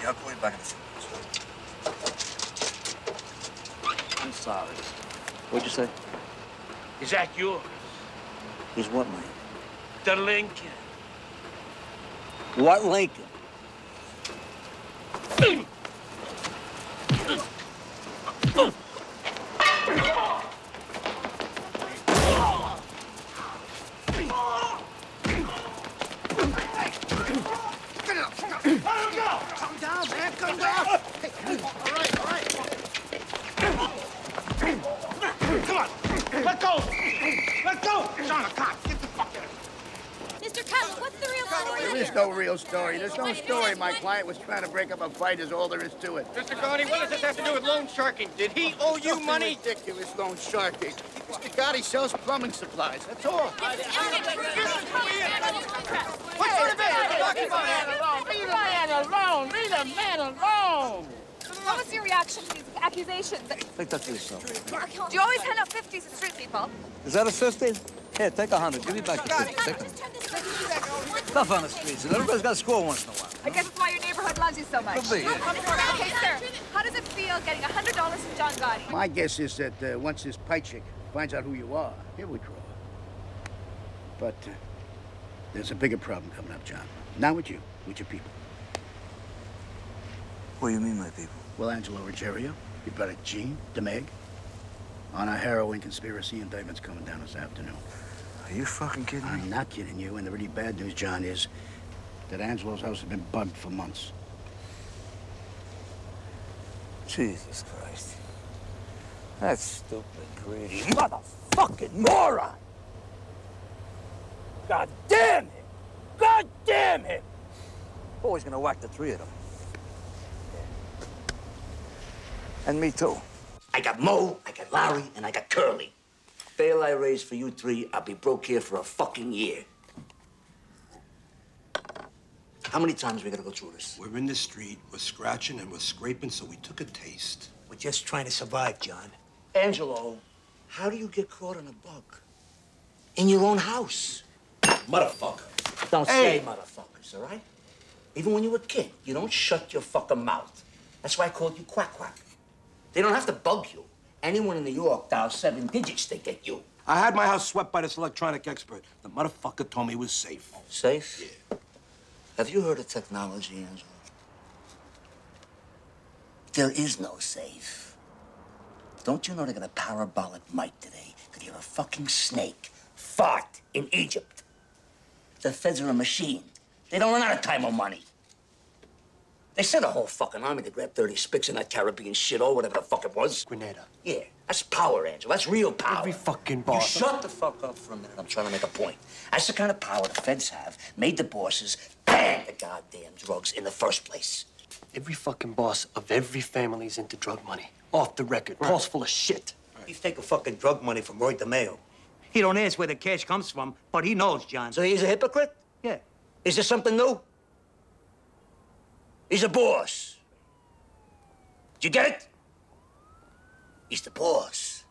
Yeah, I'll call you back in a few I'm sorry. What'd you say? Is that yours? He's what, Mike? The Lincoln. What Lincoln? Calm down, man. Calm down. Hey, all right, all right. Come on. Let go. Let go. John, a cop. Get the fuck out of Mr. Cutler, what's the real story? There is no real story. There's no story. My client was trying to break up a fight, is all there is to it. Mr. Gotti, what does this have to do with loan sharking? Did he owe you Something money? ridiculous loan sharking. Mr. Gotti sells plumbing supplies, that's all. What sort of man are you talking about? Leave the man alone! Leave the man alone! What was your reaction to these accusations? Take that to yourself. Do you always hand out 50s to street people? Is that a 50? Here, take a 100. Give me back the 50. Take it. Stuff on the streets, and everybody's got to score once in a while. I guess that's why your neighborhood loves you so much. Could be, yeah. Okay, sir, how does it feel getting $100 from John Gotti? My guess is that uh, once this pie chick finds out who you are, he'll withdraw. But uh, there's a bigger problem coming up, John. Not with you, with your people. What do you mean, my people? Well, Angelo Ruggiero, your brother Gene, DeMeg, on a heroin conspiracy indictment's coming down this afternoon. Are you fucking kidding me? I'm not kidding you, and the really bad news, John, is that Angelo's house has been bugged for months. Jesus Christ. That stupid, greedy motherfucking moron! God damn him! God damn him! Always gonna whack the three of them. And me too. I got Mo, I got Larry, and I got Curly. Bail I raise for you three, I'll be broke here for a fucking year. How many times we gotta go through this? We're in the street, we're scratching and we're scraping, so we took a taste. We're just trying to survive, John. Angelo, how do you get caught in a bug? In your own house. Motherfucker. Don't Hey. say motherfuckers, all right? Even when you were a kid, you don't shut your fucking mouth. That's why I called you Quack Quack. They don't have to bug you. Anyone in New York dials seven digits, they get you. I had my house swept by this electronic expert. The motherfucker told me it was safe. Safe? Yeah. Have you heard of technology, Angelo? There is no safe. Don't you know they got a parabolic mic today? Could hear a fucking snake fart in Egypt. The feds are a machine. They don't run out of time or money. They sent a whole fucking army to grab 30 spics in that Caribbean shit or whatever the fuck it was. Grenada. Yeah, that's power, Angel. That's real power. Every fucking boss. You boss. shut the fuck up for a minute. I'm trying to make a point. That's the kind of power the feds have. Made the bosses ban the goddamn drugs in the first place. Every fucking boss of every family's into drug money. Off the record. Paul's full of shit. He's taking fucking drug money from Roy DeMeo. He don't ask where the cash comes from, but he knows, John. So he's a hypocrite? Yeah. Is there something new? He's a boss. Did you get it? He's the boss.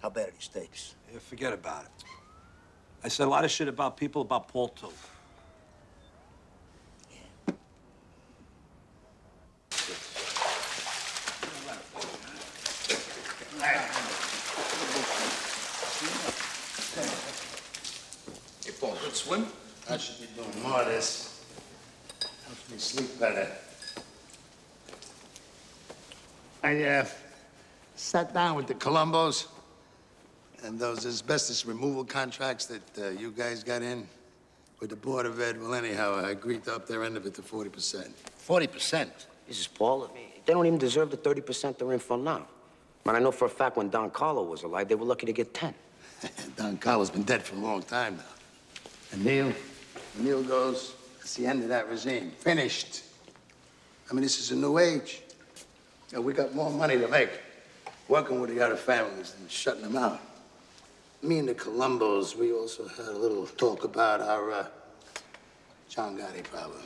How bad are these tapes? Yeah, forget about it. I said a lot of shit about people, about Paul, too. Hey, Paul, good swim? I should be doing more of this. Helps me sleep better. I, uh, sat down with the Colombos and those asbestos removal contracts that uh, you guys got in with the Board of Ed. Well, anyhow, I agreed to up their end of it to 40%. 40%? This is Paul. They don't even deserve the 30% they're in for now. Man, I know for a fact when Don Carlo was alive, they were lucky to get 10. Don Carlo's been dead for a long time now. And Neil, when Neil goes, it's the end of that regime. Finished. I mean, this is a new age. You know, we got more money to make working with the other families than shutting them out. Me and the Colombos, we also had a little talk about our uh, John Gotti problem.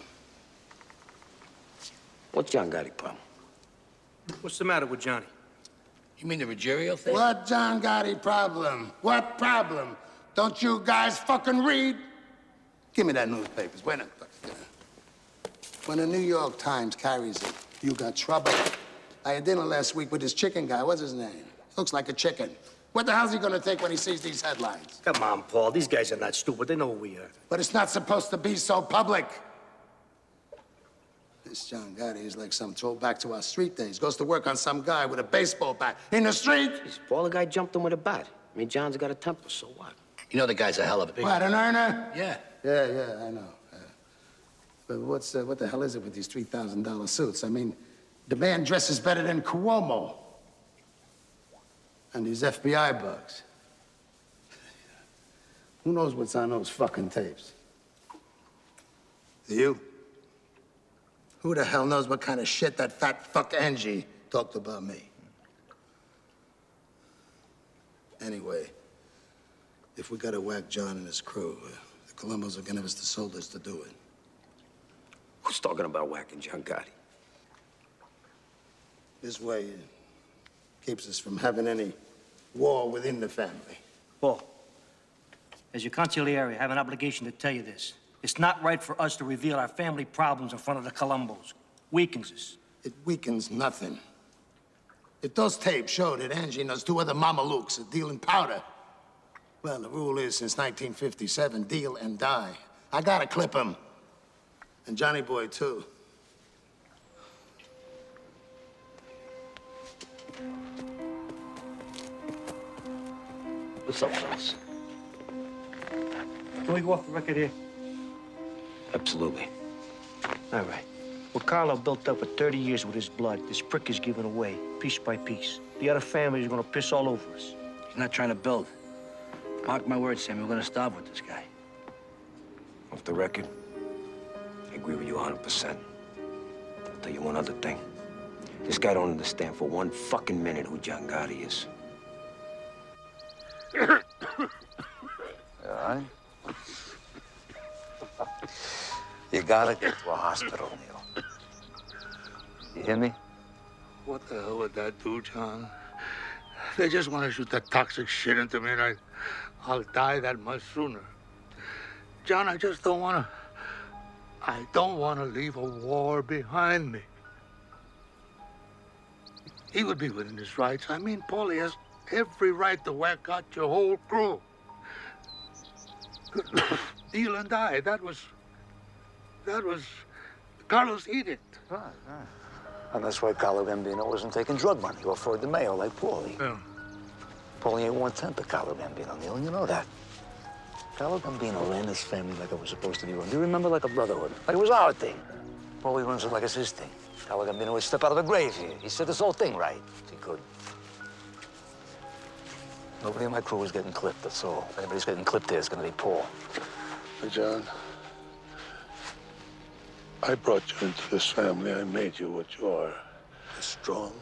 What's John Gotti problem? What's the matter with Johnny? You mean the Ruggiero thing? What John Gotti problem? What problem? Don't you guys fucking read? Give me that newspapers. Wait a minute. When the New York Times carries it, you got trouble. I had dinner last week with this chicken guy. What's his name? Looks like a chicken. What the hell's he gonna take when he sees these headlines? Come on, Paul. These guys are not stupid. They know who we are. But it's not supposed to be so public. This John Gotti is like some throwback to our street days. Goes to work on some guy with a baseball bat in the street. Paul, the guy jumped him with a bat. I mean, John's got a temper, so what? You know the guy's a hell of a big. What, an earner? Yeah. Yeah, yeah, I know. Uh, but what's uh, what the hell is it with these three thousand dollar suits? I mean, the man dresses better than Cuomo. And these FBI bugs. Who knows what's on those fucking tapes? You? Who the hell knows what kind of shit that fat fuck Angie talked about me? Anyway, if we gotta whack John and his crew, uh, the Colombos are gonna give us the soldiers to do it. Who's talking about whacking John Gotti? This way it keeps us from having any war within the family. Paul, as your consigliere, I have an obligation to tell you this. It's not right for us to reveal our family problems in front of the Colombos. Weakens us. It weakens nothing. If those tapes show that Angie and those two other mamalukes are dealing powder, well, the rule is since 1957, deal and die. I gotta clip him. And Johnny Boy, too. What's up, fellas? Can we go off the record here? Absolutely. All right. What Carlo built up for 30 years with his blood, this prick is giving away, piece by piece. The other families are gonna piss all over us. He's not trying to build. Mark my words, Sammy, we're gonna starve with this guy. Off the record, I agree with you 100%. I'll tell you one other thing. This guy don't understand for one fucking minute who John Gotti is. All right? You gotta get to a hospital, Neil. You hear me? What the hell would that do, John? They just want to shoot that toxic shit into me, and I, I'll die that much sooner. John, I just don't want to. I don't want to leave a war behind me. He would be within his rights. I mean, Paulie has every right to whack out your whole crew. Neil and I, that was. That was Carlos edict. Right, right. And that's why Carlo Gambino wasn't taking drug money or Floyd DeMeo like Paulie. Yeah. Paulie ain't one-tenth of Carlo Gambino, Neil, and you know that. Carlo Gambino ran his family like it was supposed to be run. Do you remember like a brotherhood? Like it was our thing. Paulie runs it like it's his thing. Carlo Gambino would step out of the grave here. He said this whole thing right. He could. Nobody in my crew is getting clipped, that's all. If anybody's getting clipped there, it's gonna be Paul. Hey, John. I brought you into this family. I made you what you are. You're strong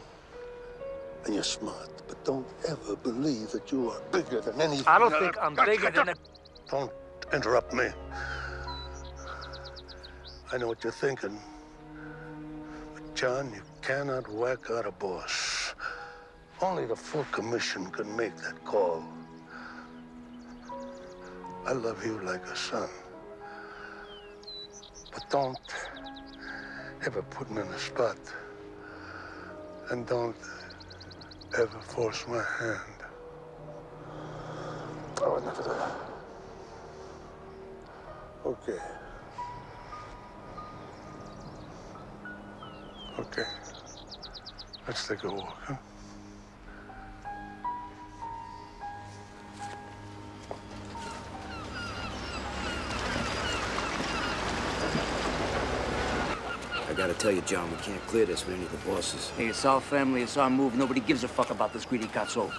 and you're smart, but don't ever believe that you are bigger than anything. I don't think I'm bigger than a... Don't interrupt me. I know what you're thinking. But, John, you cannot whack out a boss. Only the full commission can make that call. I love you like a son. But don't ever put me in a spot. And don't ever force my hand. I would never do that. Okay. Okay. Let's take a walk, huh? Gotta tell you, John, we can't clear this with any of the bosses. Hey, it's our family, it's our move. Nobody gives a fuck about this greedy cazzo.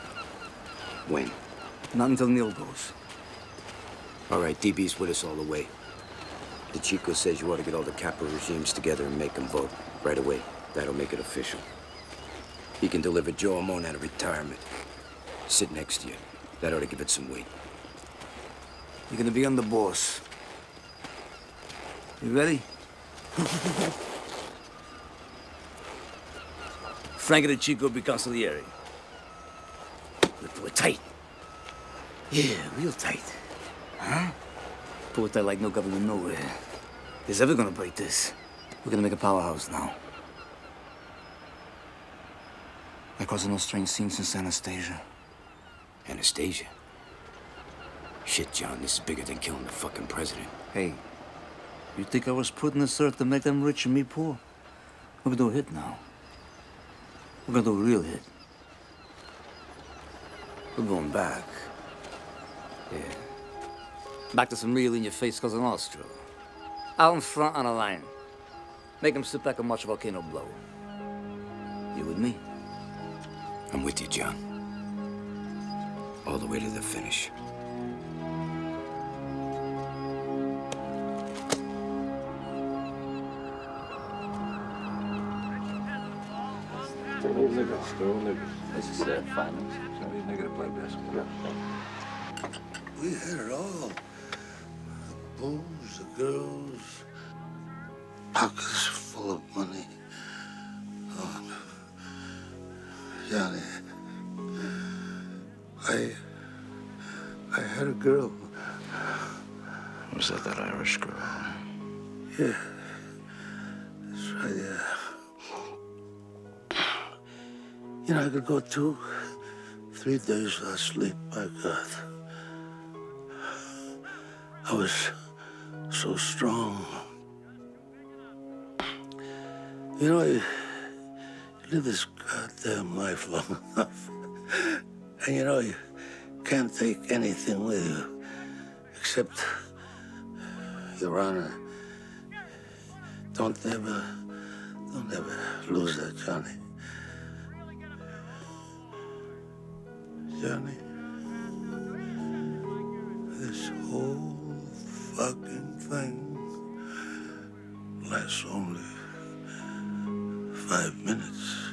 When? Not until Neil goes. All right, DB's with us all the way. DeCicco says you ought to get all the capo regimes together and make them vote right away. That'll make it official. He can deliver Joe Armone out of retirement. Sit next to you. That ought to give it some weight. You're gonna be on the boss. You ready? Frankie DeCicco be consigliere. We pull it tight. Yeah, real tight. Huh? Pull it tight like no government nowhere. Is ever gonna break this? We're gonna make a powerhouse now. Like causing no strange scenes since Anastasia. Anastasia? Shit, John, this is bigger than killing the fucking president. Hey, you think I was put in this earth to make them rich and me poor? We're gonna do a hit now. We're gonna do a real hit. We're going back. Yeah. Back to some real in-your-face Cosa Nostra. Out in front on a line. Make them sit back and watch a volcano blow. You with me? I'm with you, John. All the way to the finish. This is uh, finance. Somebody's nigga to play basketball. We had it all. The booze, the girls, pockets full of money. Oh, Johnny, I, I had a girl. Was that that Irish girl? Yeah, I could go two, three days without sleep, my God. I was so strong. You know, you, live this goddamn life long enough. And you know, you can't take anything with you except your honor. Don't ever, don't ever lose that, Johnny. Johnny, this whole fucking thing lasts only five minutes.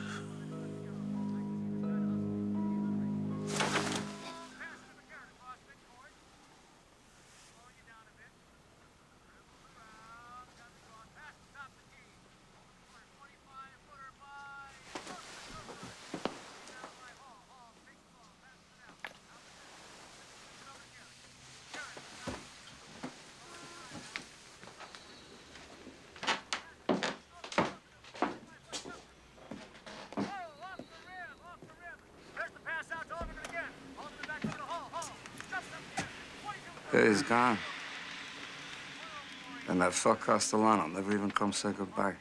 He's gone. And that fuck Castellano never even come say goodbye.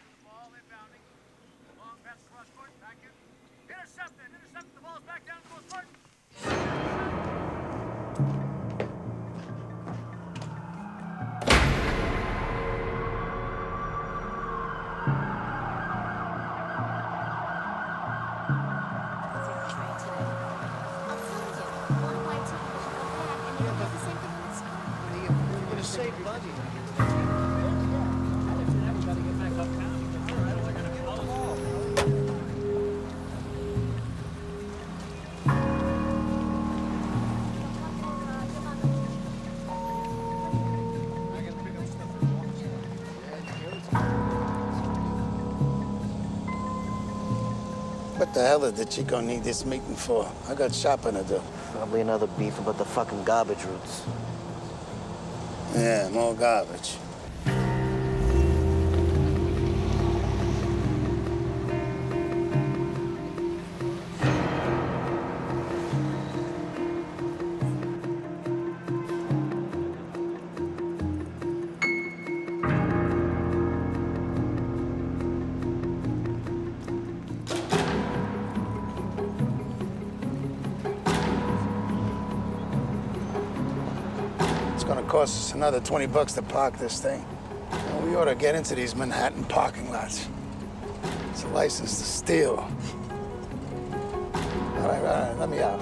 The hell did DeCicco need this meeting for? I got shopping to do. Probably another beef about the fucking garbage routes. Yeah, more garbage. Another 20 bucks to park this thing. We ought to get into these Manhattan parking lots. It's a license to steal. All right, all right, let me have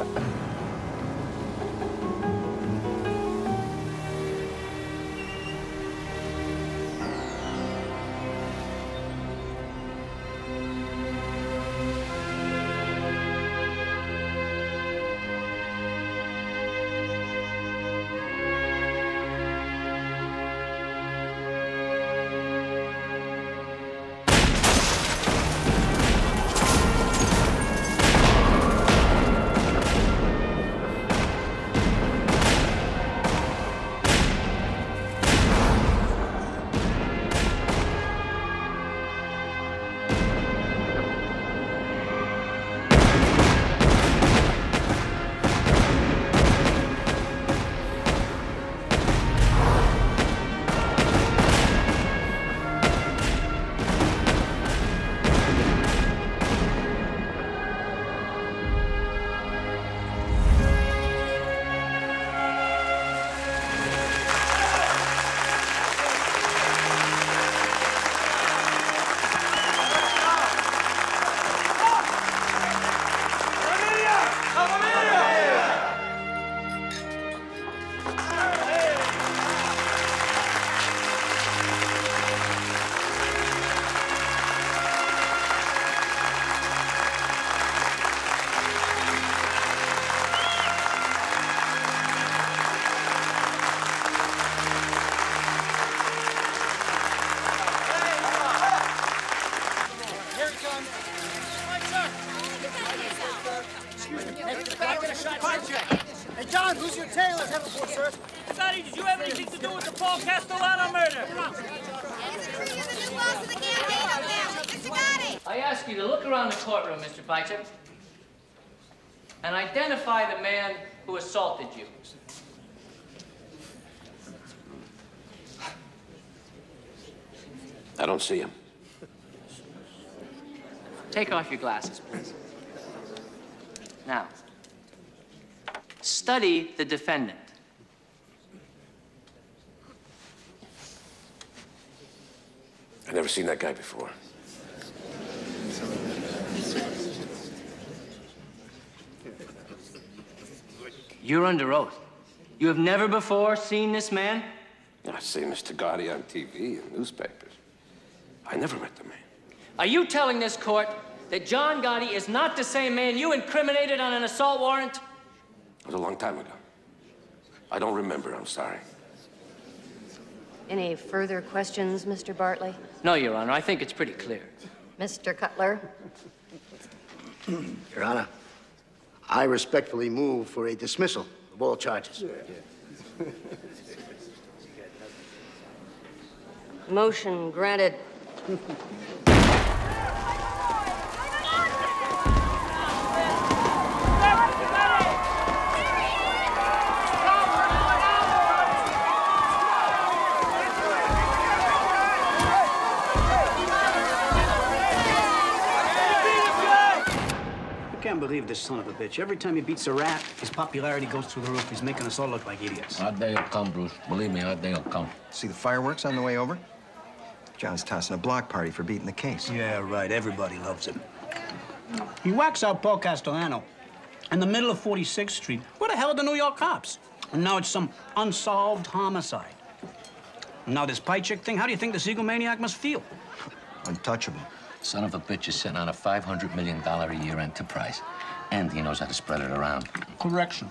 I don't see him. Take off your glasses, please. Now, Study the defendant. I've never seen that guy before. You're under oath. You have never before seen this man? I see Mr. Gotti on TV and newspapers. I never met the man. Are you telling this court that John Gotti is not the same man you incriminated on an assault warrant? It was a long time ago. I don't remember, I'm sorry. Any further questions, Mr. Bartley? No, Your Honor. I think it's pretty clear. Mr. Cutler? Your Honor, I respectfully move for a dismissal of all charges. Motion granted. I can't believe this son of a bitch. Every time he beats a rat, his popularity goes through the roof. He's making us all look like idiots. Our day will come, Bruce. Believe me, our day will come. See the fireworks on the way over? John's tossing a block party for beating the case. Yeah, right. Everybody loves him. He whacks out Paul Castellano in the middle of 46th Street. Where the hell are the New York cops? And now it's some unsolved homicide. And now this pie chick thing, how do you think this Siegel maniac must feel? Untouchable. Son of a bitch is sitting on a $500 million a year enterprise. And he knows how to spread it around. Correction.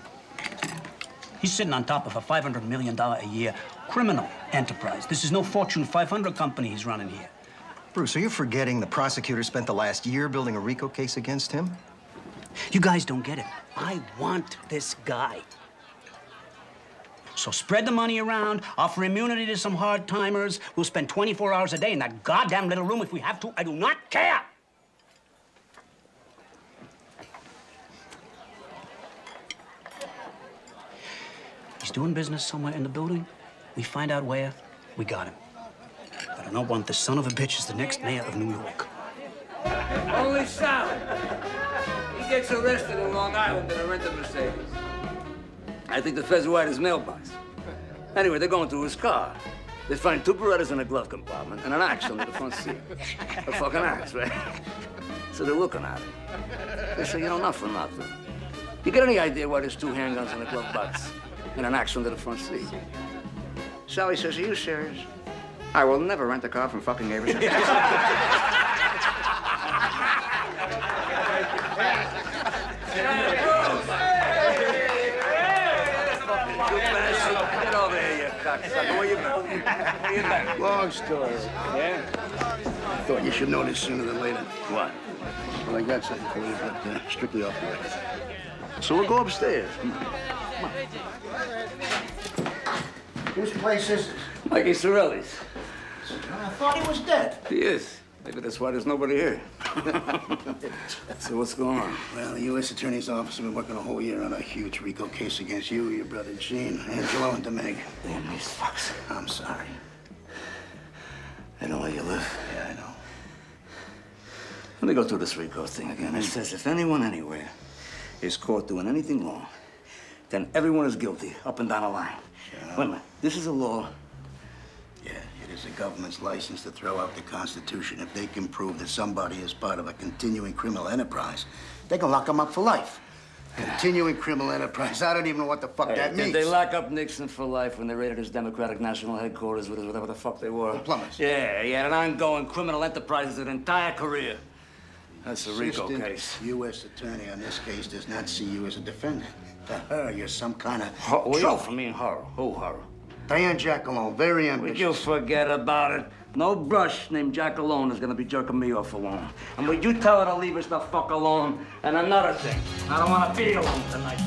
He's sitting on top of a $500 million a year criminal enterprise. This is no Fortune 500 company he's running here. Bruce, are you forgetting the prosecutor spent the last year building a RICO case against him? You guys don't get it. I want this guy. So spread the money around, offer immunity to some hard timers. We'll spend 24 hours a day in that goddamn little room if we have to. I do not care. He's doing business somewhere in the building. We find out where, we got him. But I don't want the son of a bitch as the next mayor of New York. Only Sal. He gets arrested in Long Island in a rented Mercedes. I think the feds were at his mailbox. Anyway, they're going through his car. They find two Berettas in the glove compartment and an axe under the front seat. A fucking axe, right? So they're looking at him. They say, you know, not for nothing. You get any idea why there's two handguns in the glove box and an axe under the front seat? Sally says, are you serious? I will never rent a car from fucking Avery. Get over here, you cocksucker. Where you been? Where you been? Long story. Yeah? Thought you should know this sooner than later. What? Well, I got something for you, but uh, strictly off the record. So we'll go upstairs. Come on. Whose place is this? Mikey Sorelli's. I thought he was dead. He is. Maybe that's why there's nobody here. so what's going on? Well, the U.S. Attorney's Office has been working a whole year on a huge RICO case against you, your brother Gene, Angelo, and DeMeg. Damn these fucks. I'm sorry. They know where you live. Yeah, I know. Let me go through this RICO thing again. It says if anyone anywhere is caught doing anything wrong, then everyone is guilty, up and down the line. Wait a minute. This is a law. Yeah, it is the government's license to throw out the Constitution. If they can prove that somebody is part of a continuing criminal enterprise, they can lock them up for life. Continuing criminal enterprise. I don't even know what the fuck Hey, that did means. they lock up Nixon for life when they raided his Democratic National Headquarters with his whatever the fuck they were? The plumbers. Yeah, he had an ongoing criminal enterprise his entire career. That's a RICO case. U.S. attorney on this case does not see you as a defendant. To her, you're some kind of Ho- well, trophy. for me, horror. Who horror? Diane Giacalone, very Would ambitious. you forget about it? No brush named Giacalone is gonna be jerking me off alone. And would you tell her to leave us the fuck alone? And another thing, I don't wanna be alone tonight.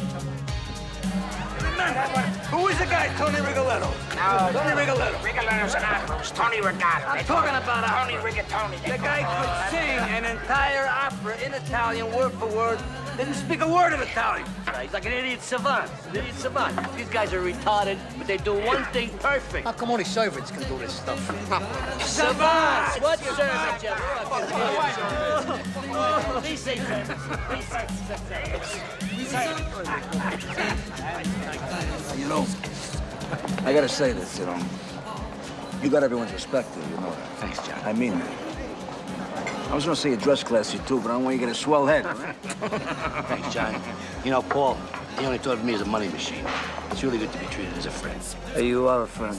Who is the guy, Tony Rigoletto? No, Tony Rigoletto. Rigoletto's an actor. It's Tony Rigoletto. I'm talking about Tony. Rigatoni. The guy could sing an entire opera in Italian, word for word, Doesn't speak a word of Italian. He's like an idiot savant. An idiot savant. These guys are retarded, but they do one thing perfect. How come only servants can do this stuff? Savants! What servant, Jeff? Please say servants. Please say You know, I gotta say this, you know. You got everyone's respect, you know that. Thanks, John. I mean that. I was gonna say you're dress classy too, but I don't want you to get a swell head. Thanks, John. You know, Paul, he only thought of me as a money machine. It's really good to be treated as a friend. Hey, you are a friend.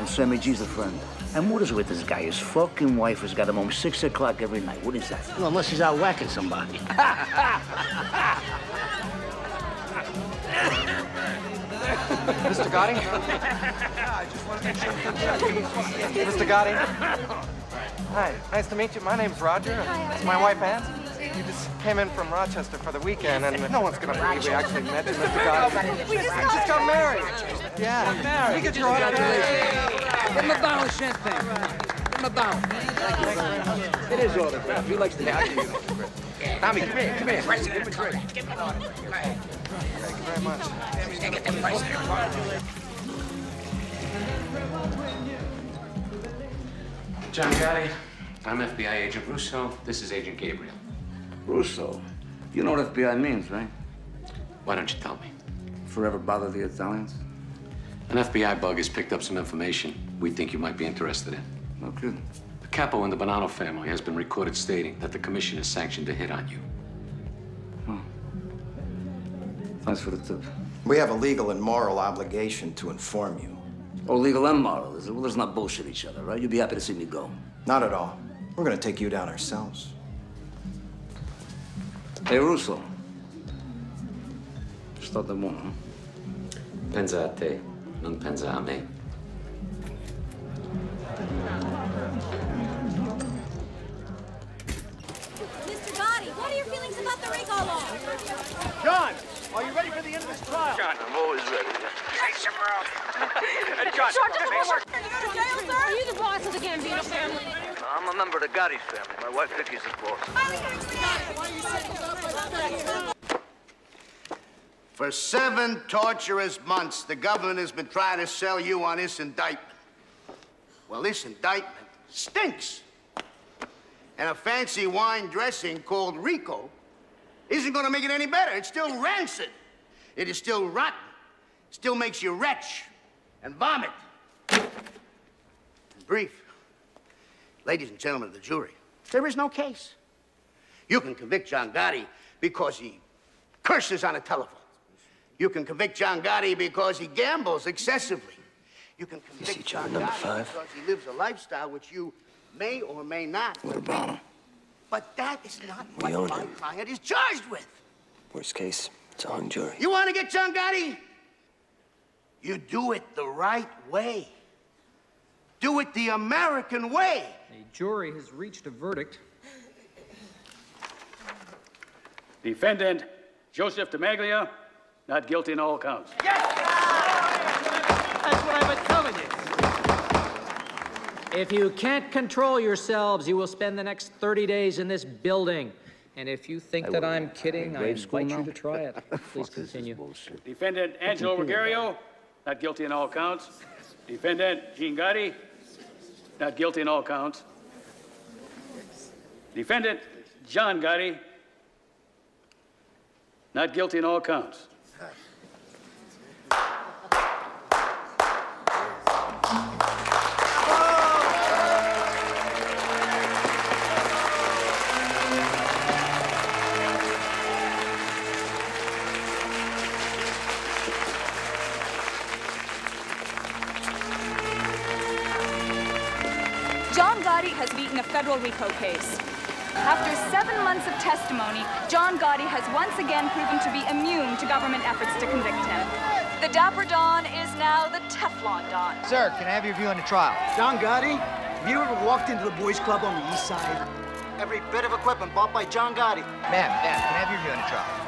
And Sammy G's a friend. And what is with this guy? His fucking wife has got him home six o'clock every night. What is that? Well, unless he's out whacking somebody. Mr. Gotti? Mr. Gotti? Hi, nice to meet you. My name's Roger. It's my wife, Ann. You just came in from Rochester for the weekend, and no one's gonna believe we actually met you, Mr. Gotti. We just got married. Yeah, married. You get your Give him a bottle of champagne. Give him a bottle. It is autograph. He likes to have you. Tommy, come here, come here. Give him a drink. Thank you very much. John Gotti, I'm FBI Agent Russo. This is Agent Gabriel. Russo. You know what FBI means, right? Why don't you tell me? Forever bother the Italians? An FBI bug has picked up some information we think you might be interested in. No kidding. The capo in the Bonanno family has been recorded stating that the commission has sanctioned a hit on you. Thanks for the tip. We have a legal and moral obligation to inform you. Oh, legal and moral, is it? Well, let's not bullshit each other, right? You'd be happy to see me go. Not at all. We're gonna take you down ourselves. Hey, Russo. Sto da buono, huh? Pensa a te, non pensa a me. Mr. Gotti, what are your feelings about the RICO law? John, are you ready for the end of this trial? John, I'm always ready. Hey, John, Are you the boss of the Gambino family? I'm a member of the Gotti family. My wife Vicky's the boss. For seven torturous months, the government has been trying to sell you on this indictment. Well, this indictment stinks. And a fancy wine dressing called RICO isn't going to make it any better. It's still rancid. It is still rotten. Still makes you retch and vomit. In brief, ladies and gentlemen of the jury, there is no case. You can convict John Gotti because he curses on a telephone. You can convict John Gotti because he gambles excessively. You can convict John number Gotti five? because he lives a lifestyle which you may or may not. What about him? But that is not We what own my him. client is charged with. Worst case, it's a hung jury. You want to get John Gotti? You do it the right way. Do it the American way. A jury has reached a verdict. Defendant Joseph DeMaglia, not guilty in all counts. That's If you can't control yourselves, you will spend the next 30 days in this building. And if you think that I'm kidding, I grade school invite you to try it. Please continue. Defendant Angelo Ruggiero, not guilty in all counts. Defendant Gene Gotti, not guilty in all counts. Defendant John Gotti, not guilty in all counts. Beaten RICO case. After seven months of testimony, John Gotti has once again proven to be immune to government efforts to convict him. The Dapper Don is now the Teflon Don. Sir, can I have your view on the trial? John Gotti, have you ever walked into the boys' club on the east side? Every bit of equipment bought by John Gotti. Ma'am, ma'am, can I have your view on the trial?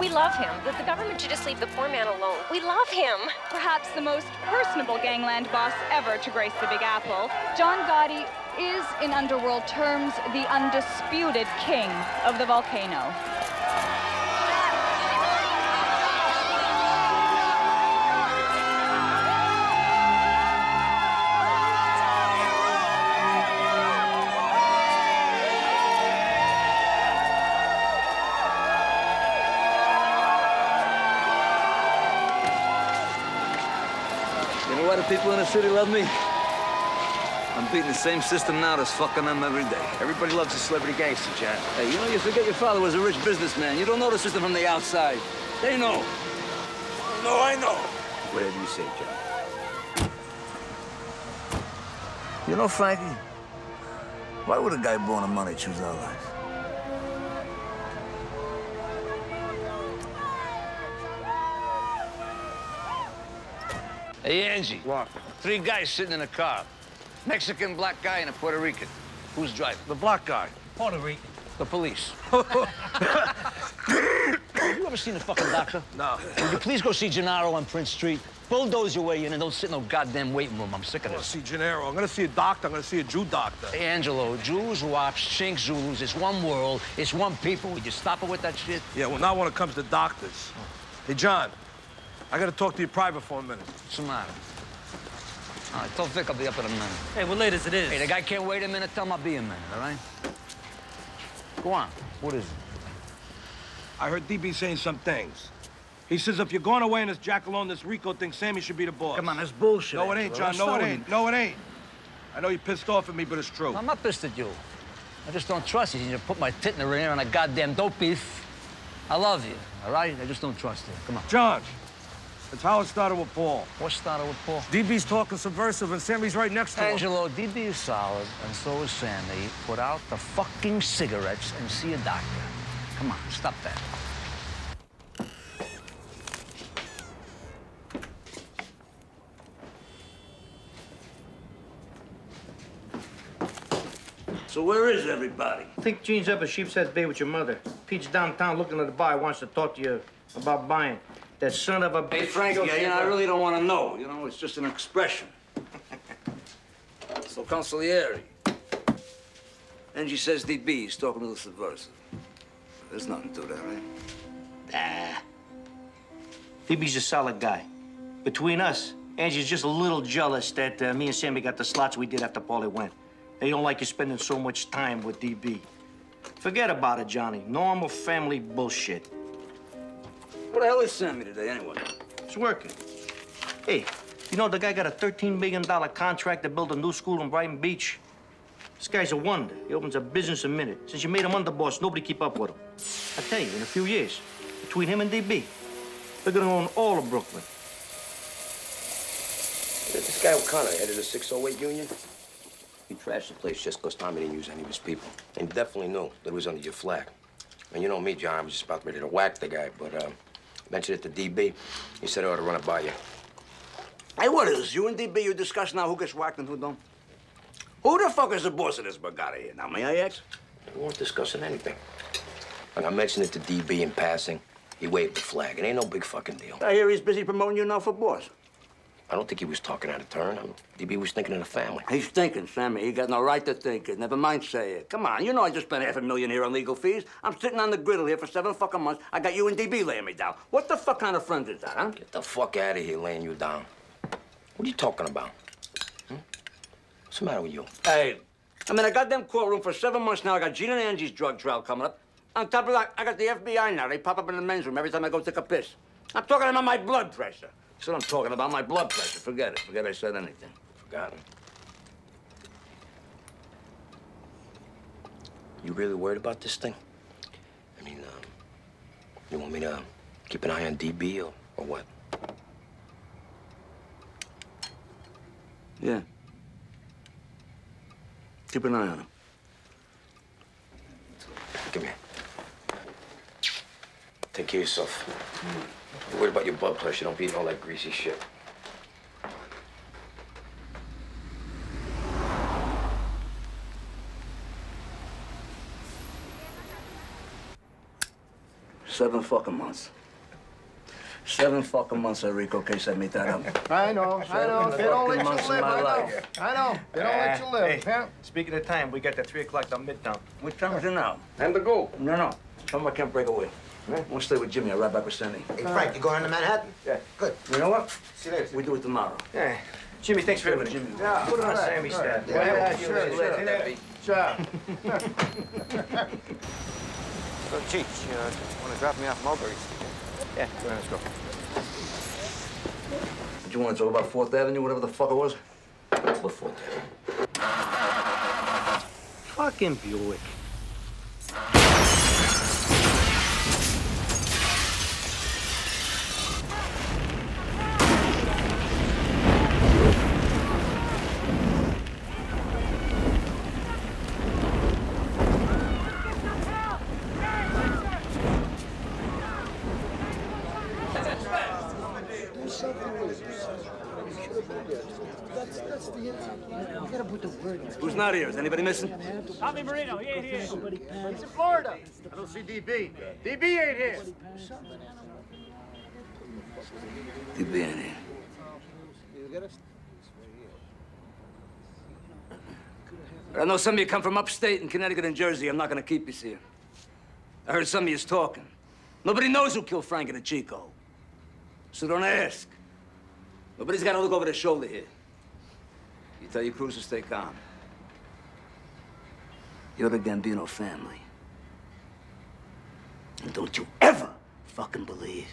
We love him. The, the government should just leave the poor man alone. We love him. Perhaps the most personable gangland boss ever to grace the Big Apple, John Gotti is, in underworld terms, the undisputed king of the volcano. You know why the people in the city love me? I'm the same system now that's fucking them every day. Everybody loves a celebrity gangster, John. Hey, you know, you forget your father was a rich businessman. You don't know the system from the outside. They know. No, I know. Whatever you say, John. You know, Frankie, why would a guy born of money choose our life? Hey, Angie. What? Three guys sitting in a car. Mexican, black guy, and a Puerto Rican. Who's driving? The black guy. Puerto Rican. The police. Have you ever seen a fucking doctor? No. Would you please go see Gennaro on Prince Street? Bulldoze your way in and don't sit in no goddamn waiting room. I'm sick of I this. see Gennaro. I'm gonna see a doctor. I'm gonna see a Jew doctor. Hey, Angelo, Jews, Wops, Chinks, Zulus, it's one world, it's one people. Would you stop it with that shit? Yeah, well, not when it comes to doctors. Hey, John, I gotta talk to you private for a minute. What's the matter? All right, tell Vic I'll be up in a minute. Hey, we're late as it is. Hey, the guy can't wait a minute. Tell him I'll be a minute, all right? Go on. What is it? I heard DB saying some things. He says if you're going away in this Giacalone, this RICO thing, Sammy should be the boss. Come on, that's bullshit. No, it ain't, John. No, it ain't. No, it ain't. I know you're pissed off at me, but it's true. I'm not pissed at you. I just don't trust you. You put my tit in the ringer on a goddamn dope beef. I love you, all right? I just don't trust you. Come on. John, it's how it started with Paul. What started with Paul? DB's talking subversive, and Sammy's right next to him. Angelo, DB is solid, and so is Sammy. Put out the fucking cigarettes and see a doctor. Come on, stop that. So where is everybody? I think Gene's up at Sheepshead Bay with your mother. Pete's downtown looking at the bar. Wants to talk to you about buying. That son of a Hey, bitch. Frankie, yeah, you know, I really don't want to know. You know, it's just an expression. so, Consigliere. Angie says DB is talking to the subversive. There's nothing to that, right? Nah. DB's a solid guy. Between us, Angie's just a little jealous that uh, me and Sammy got the slots we did after Paulie went. They don't like you spending so much time with DB. Forget about it, Johnny. Normal family bullshit. What the hell is Sammy today, anyway? It's working. Hey, you know the guy got a $13 million contract to build a new school in Brighton Beach? This guy's a wonder. He opens a business a minute. Since you made him underboss, nobody keep up with him. I tell you, in a few years, between him and DB, they're gonna own all of Brooklyn. This guy O'Connor headed the 608 Union. He trashed the place just just 'cause Tommy didn't use any of his people. And he definitely knew that it was under your flag. And you know me, John, I was just about ready to whack the guy, but uh, mentioned it to DB. He said I ought to run it by you. Hey, what is? You and DB, you discuss now who gets whacked and who don't? Who the fuck is the boss of this borgata here? Now, may I ask? We weren't discussing anything. When I mentioned it to DB in passing, he waved the flag. It ain't no big fucking deal. I hear he's busy promoting you now for boss. I don't think he was talking out of turn. I mean, DB was thinking of the family. He's thinking, Sammy. He got no right to think it. Never mind say it. Come on, you know I just spent half a million here on legal fees. I'm sitting on the griddle here for seven fucking months. I got you and DB laying me down. What the fuck kind of friend is that, huh? Get the fuck out of here laying you down. What are you talking about? Hmm? What's the matter with you? Hey, I'm in a goddamn courtroom for seven months now. I got Gene and Angie's drug trial coming up. On top of that, I got the FBI now. They pop up in the men's room every time I go take a piss. I'm talking about my blood pressure. That's what I'm talking about, my blood pressure. Forget it. Forget I said anything. Forgotten. You really worried about this thing? I mean, um, you want me to keep an eye on DB or, or what? Yeah. Keep an eye on him. Come here. Take care of yourself. You're worried about your blood pressure. Don't be eating all that greasy shit. Seven fucking months. Seven fucking months, Enrico case I made that up. I know, I know. They don't let you live, I know. life. I know. They don't let you live. Hey, yeah? speaking of time, we got the 3 o'clock down Midtown. What time is it now? Time the go. No, no. Someone can't break away. I want to stay with Jimmy. I'll ride back with Sandy. Hey, Frank, you going to Manhattan? Yeah. Good. You know what? See you later. We do it tomorrow. Yeah. Jimmy, thanks for everything. Jimmy. Yeah, Put it on all right, Sammy's all right. tab. Yeah, yeah, See you sure, later. sure. See you later. Ciao. So, Cheech, you uh, want to drop me off Mulberry Street? Yeah, go ahead, let's go. Did you want to talk about Fourth Avenue, whatever the fuck it was? What Fourth Avenue? Fucking Buick. Not here? Is anybody missing? Tommy Marino, he ain't here. He's in Florida. I don't see DB. DB ain't here. DB ain't here. I know some of you come from upstate in Connecticut and Jersey. I'm not gonna keep you here. I heard some of you's talking. Nobody knows who killed Frank and DeCicco. So don't ask. Nobody's gotta look over their shoulder here. You tell your crews to stay calm. You're the Gambino family. And don't you ever fucking believe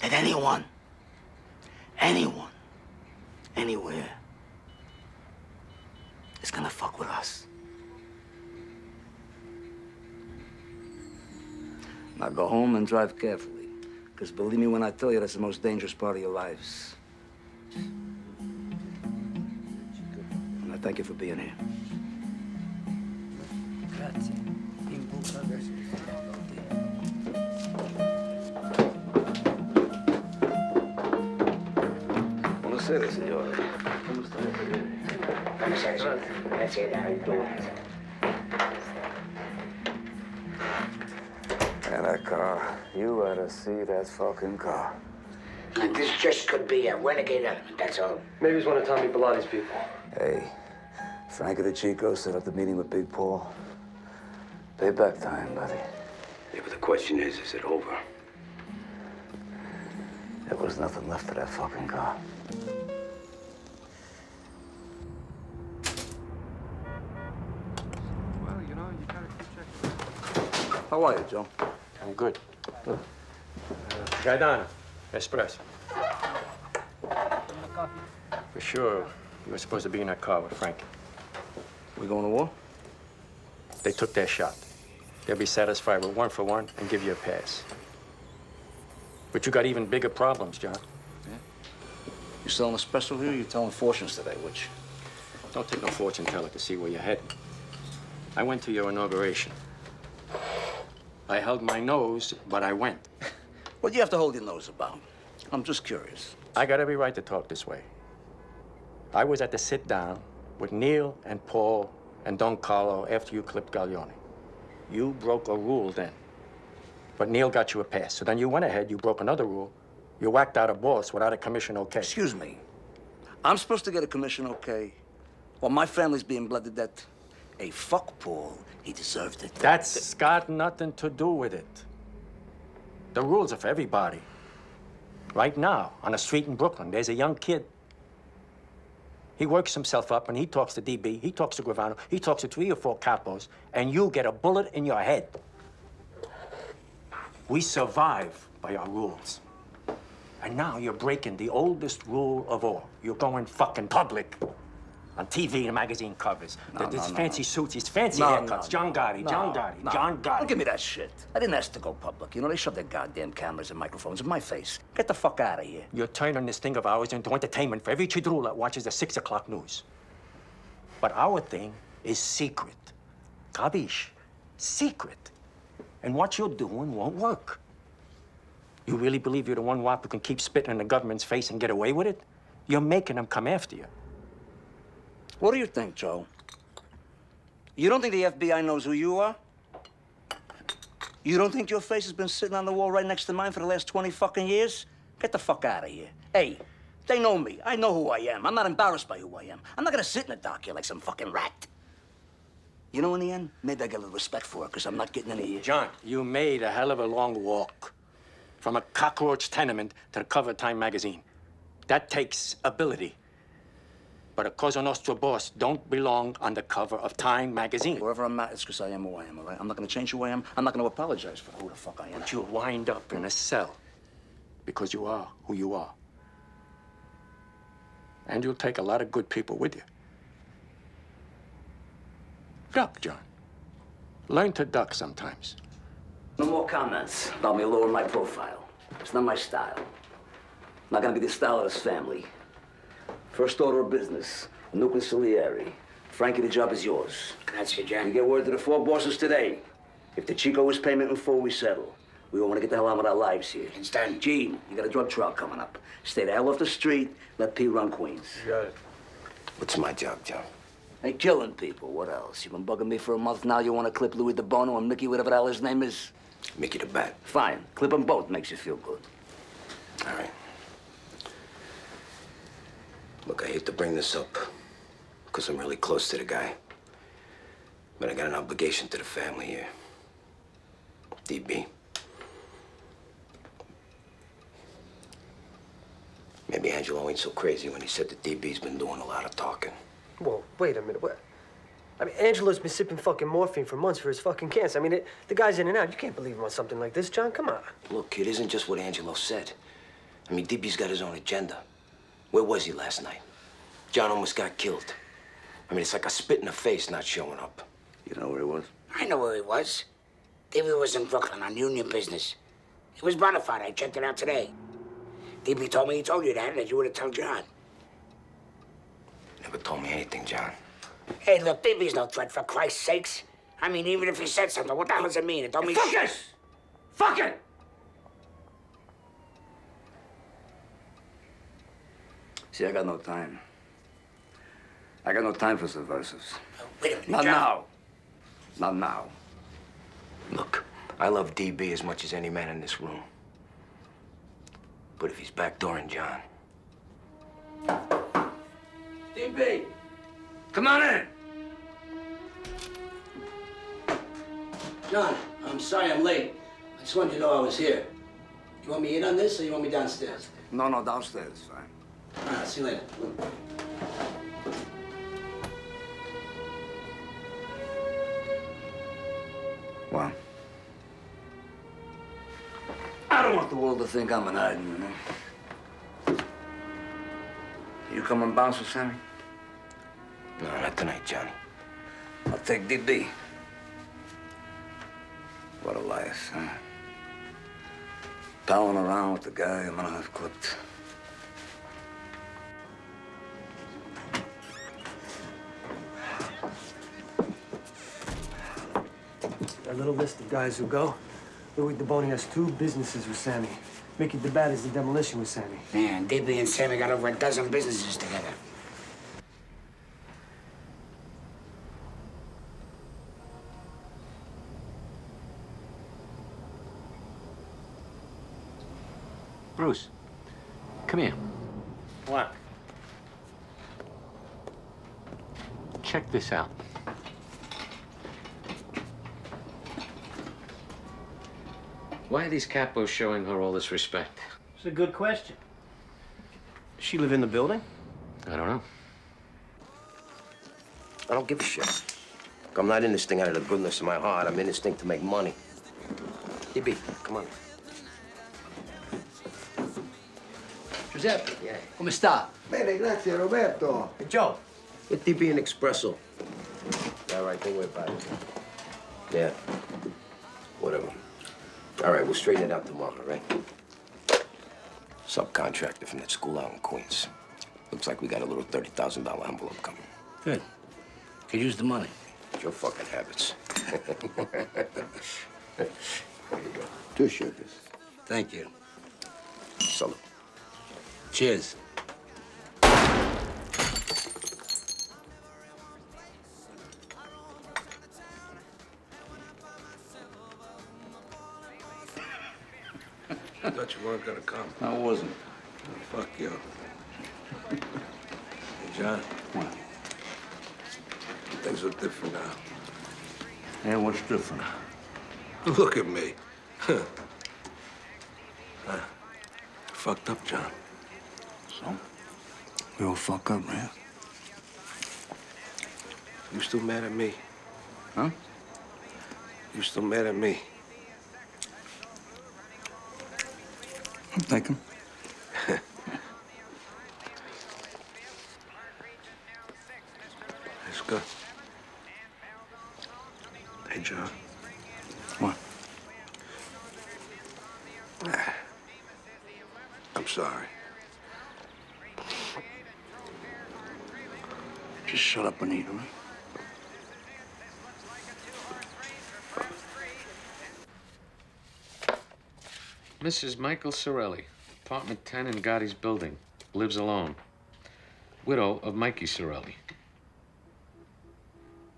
that anyone, anyone, anywhere is gonna fuck with us. Now go home and drive carefully. Because believe me when I tell you, that's the most dangerous part of your lives. And I thank you for being here. Buonasera, signore. Buonasera, Buonasera, how you doing? And that car, you ought to see that fucking car. And this just could be a renegade element, that's all. Maybe he's one of Tommy Bilotti's people. Hey, Frank DeCicco set up the meeting with Big Paul. Payback time, buddy. Yeah, but the question is, is it over? There was nothing left of that fucking car. Well, you know, you gotta keep checking. How are you, Joe? I'm good. Uh, Gaetano, espresso. For sure, you were supposed to be in that car with Frank. We going to war? They took their shot. They'll be satisfied with one for one and give you a pass. But you got even bigger problems, John. Yeah. You selling a special here You're telling fortunes today, which? Don't take no fortune teller to see where you're heading. I went to your inauguration. I held my nose, but I went. What do you have to hold your nose about? I'm just curious. I got every right to talk this way. I was at the sit down with Neil and Paul and Don Carlo after you clipped Galione. You broke a rule then. But Neil got you a pass. So then you went ahead, you broke another rule. You whacked out a boss without a commission okay. Excuse me. I'm supposed to get a commission okay while my family's being bled to death. Hey, fuck Paul. He deserved it. That's got nothing to do with it. The rules are for everybody. Right now, on a street in Brooklyn, there's a young kid. He works himself up and he talks to DB, he talks to Gravano, he talks to three or four capos, and you get a bullet in your head. We survive by our rules. And now you're breaking the oldest rule of all. You're going fucking public. On TV and magazine covers. No, Th- this no, fancy no. suits, these fancy No, haircuts. John Gotti, John Gotti. John Gotti. Don't give me that shit. I didn't ask to go public. You know, they shoved their goddamn cameras and microphones in my face. Get the fuck out of here. You're turning this thing of ours into entertainment for every chidrul that watches the six o'clock news. But our thing is secret. Kabish. Secret. And what you're doing won't work. You really believe you're the one wop who can keep spitting in the government's face and get away with it? You're making them come after you. What do you think, Joe? You don't think the FBI knows who you are? You don't think your face has been sitting on the wall right next to mine for the last 20 fucking years? Get the fuck out of here. Hey, they know me. I know who I am. I'm not embarrassed by who I am. I'm not gonna sit in the dark here like some fucking rat. You know, in the end, maybe I get a little respect for it because I'm not getting any. John, you made a hell of a long walk from a cockroach tenement to the cover of Time magazine. That takes ability. But a Cosa Nostra boss don't belong on the cover of Time magazine. Wherever I'm at, it's because I am who I am, all right? I'm not gonna change who I am. I'm not gonna apologize for who the fuck I am. But you'll wind up in a cell because you are who you are. And you'll take a lot of good people with you. Duck, John. Learn to duck sometimes. No more comments about me lowering my profile. It's not my style. Not gonna be the style of this family. First order of business, a nuclear consigliere. Frankie, the job is yours. Grazie, John. You get word to the four bosses today. If DeCicco is payment in full, we settle. We don't want to get the hell out of our lives here. It's done. Gene, you got a drug trial coming up. Stay the hell off the street. Let P run Queens. got it. What's my job, John? Hey, killing people. What else? You've been bugging me for a month now. You want to clip Louis DeBono and Mickey, whatever the hell his name is? Mickey the Bat. Fine. Clip them both. Makes you feel good. All right. Look, I hate to bring this up because I'm really close to the guy. But I got an obligation to the family here. DB. Maybe Angelo ain't so crazy when he said that DB's been doing a lot of talking. Well, wait a minute. What? I mean, Angelo's been sipping fucking morphine for months for his fucking cancer. I mean, it, the guy's in and out. You can't believe him on something like this, John. Come on. Look, it isn't just what Angelo said. I mean, DB's got his own agenda. Where was he last night? John almost got killed. I mean, it's like a spit in the face not showing up. You know where he was? I know where he was. David was in Brooklyn on union business. It was bona fide. I checked it out today. DB told me he told you that, and that you would have told John. Never told me anything, John. Hey, look, DB's no threat, for Christ's sakes. I mean, even if he said something, what the hell does it mean? It don't mean Fuck shit. it! Fuck it! See, I got no time. I got no time for subversives. Oh, wait a minute, Not John. now. Not now. Look, I love DB as much as any man in this room. But if he's backdooring John, DB, come on in. John, I'm sorry I'm late. I just wanted you to know I was here. You want me in on this, or you want me downstairs? No, no, downstairs. Fine. Right, see you later. Well, I don't want the world to think I'm an idol, you know. You come and bounce with Sammy? no, not tonight, Johnny. I'll take DB. What a life, huh? Palling around with the guy I'm gonna have clipped. Little list of guys who go. Louis DeBono has two businesses with Sammy. Mickey DeBat is the demolition with Sammy. Man, DB and Sammy got over a dozen businesses together. Bruce, come here. What? Check this out. Why are these capos showing her all this respect? It's a good question. Does she live in the building? I don't know. I don't give a shit. I'm not in this thing out of the goodness of my heart. I'm in this thing to make money. DB, come on. Giuseppe, yeah. come sta? Bene, grazie, Roberto. Hey, Joe. Get DB an espresso. All right, don't worry about it. Yeah. Whatever. All right, we'll straighten it out tomorrow, all right? Subcontractor from that school out in Queens. Looks like we got a little $30,000 envelope coming. Good. Could use the money. It's your fucking habits. there you go. Two sugars. Thank you. Salute. Cheers. Thought you weren't gonna come. I wasn't. Oh, fuck you. Hey, John. What? Things are different now. Yeah, what's different? Look at me. Huh. Huh. Fucked up, John. So? We all fuck up, man. You still mad at me? Huh? You still mad at me? I'm thinking. Good. Hey, John. What? I'm sorry. Just shut up, Anita. Right? Mrs. Michael Sorelli, apartment 10 in Gotti's building. Lives alone. Widow of Mikey Sorelli.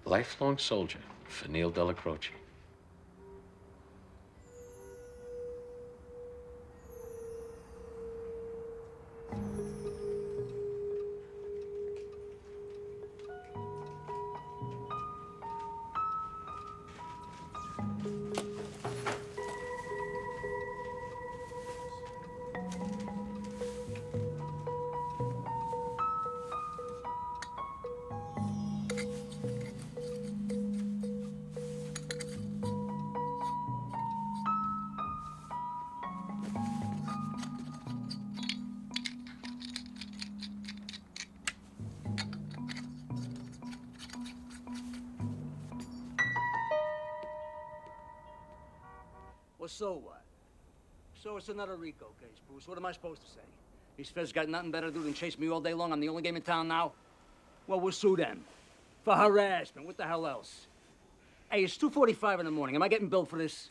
Lifelong soldier for Neil Dellacroce. Well, What am I supposed to say? These feds got nothing better to do than chase me all day long. I'm the only game in town now. Well, we'll sue them. For harassment. What the hell else? Hey, it's 2.45 in the morning. Am I getting billed for this?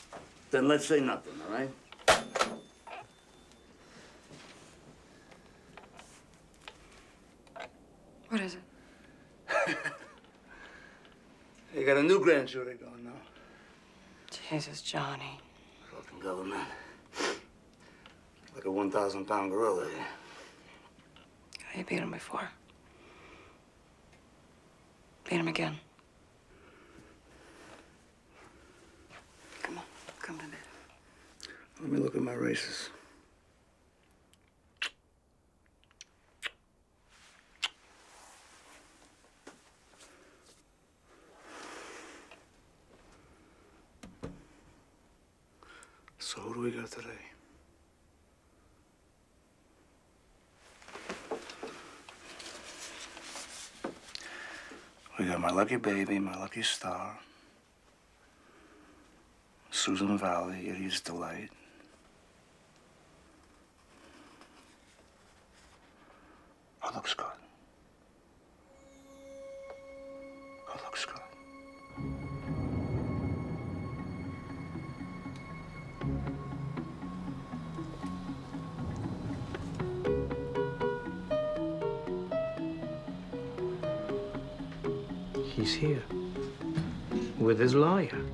Then let's say nothing, all right? What is it? You got a new grand jury going now. Jesus, Johnny. Fucking government. Like a 1,000 pound gorilla. You beat him before. Beat him again. Come on, come to bed. Let me look at my races. So who do we got today? My lucky baby, my lucky star. Susan Valley, Idiot's Delight. Oh, looks good. Oh, looks good. He's here. With his lawyer.